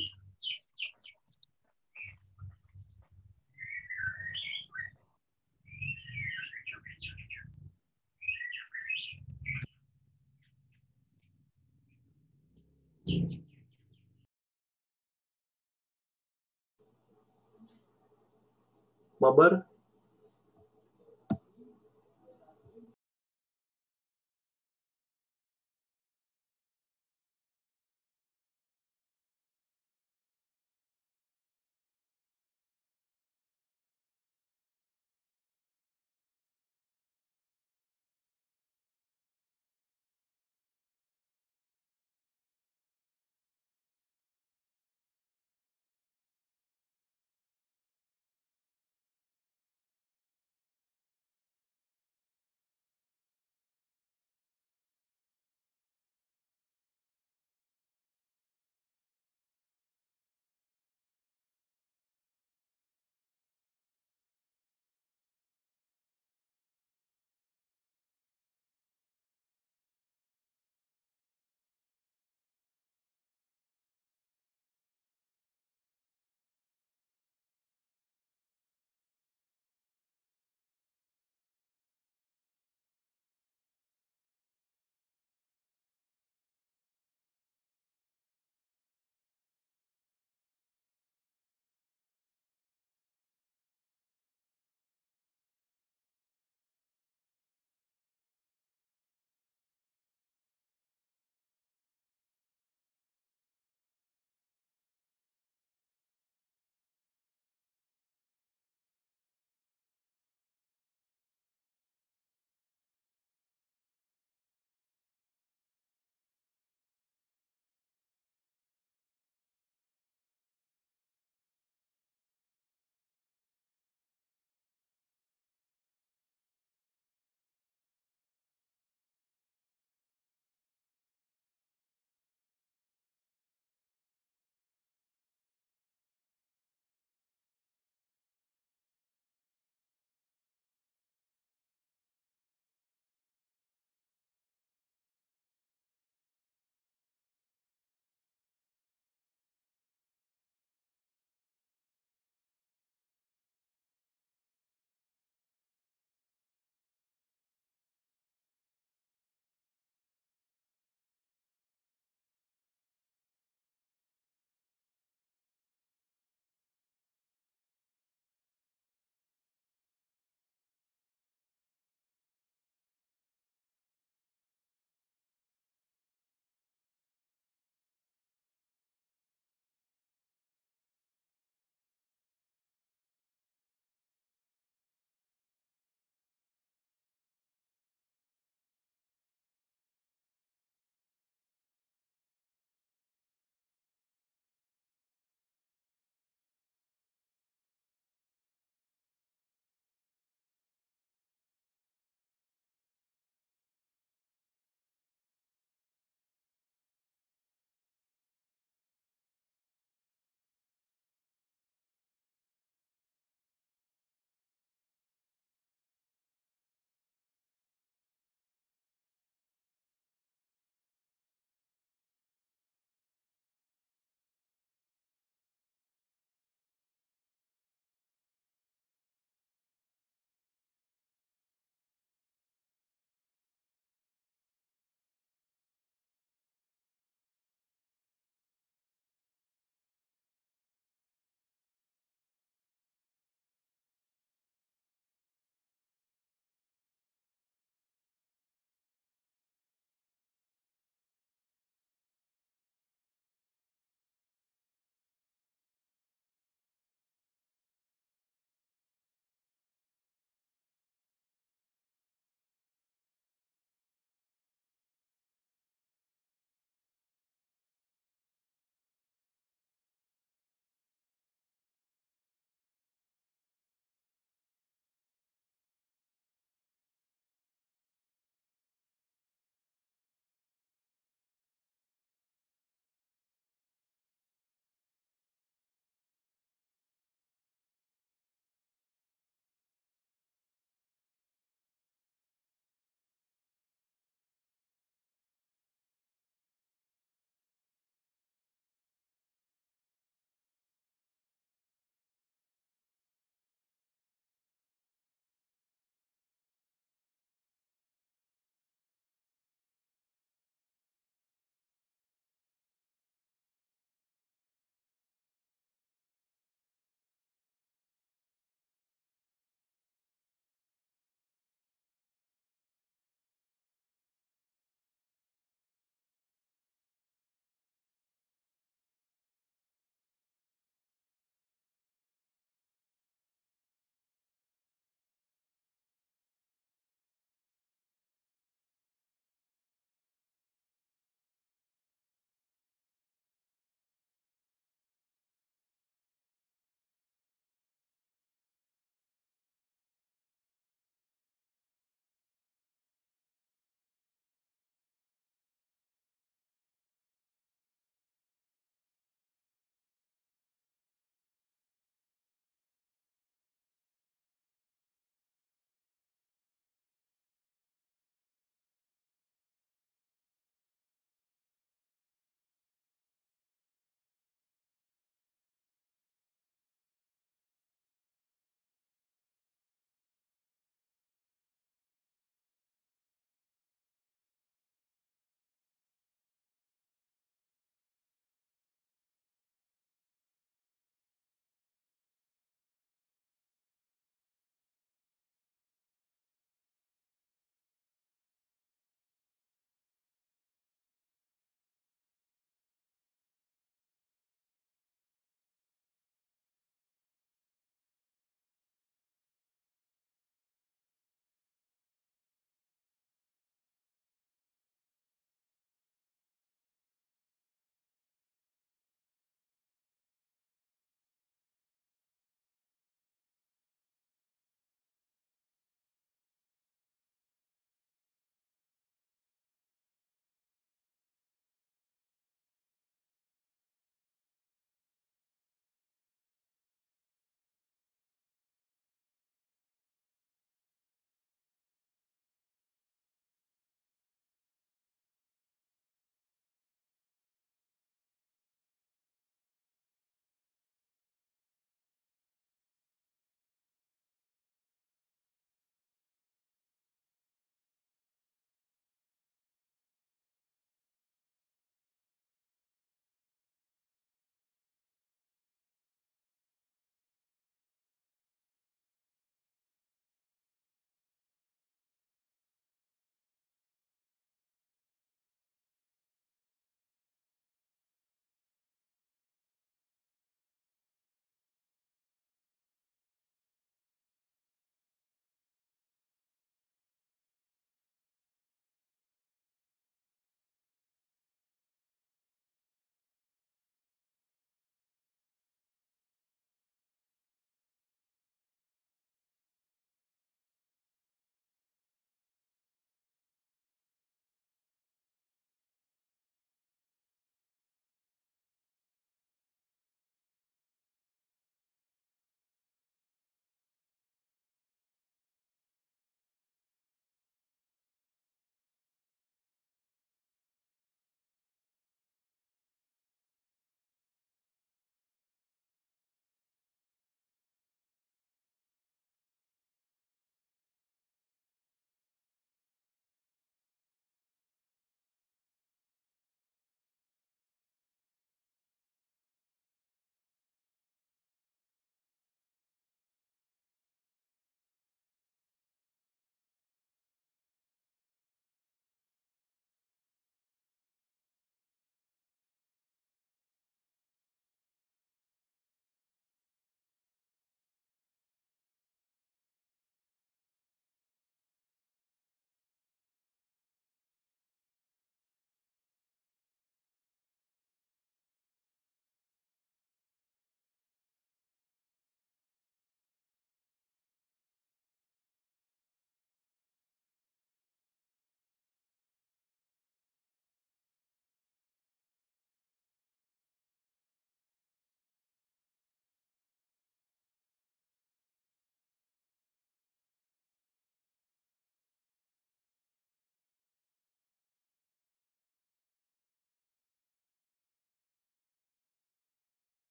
Mabar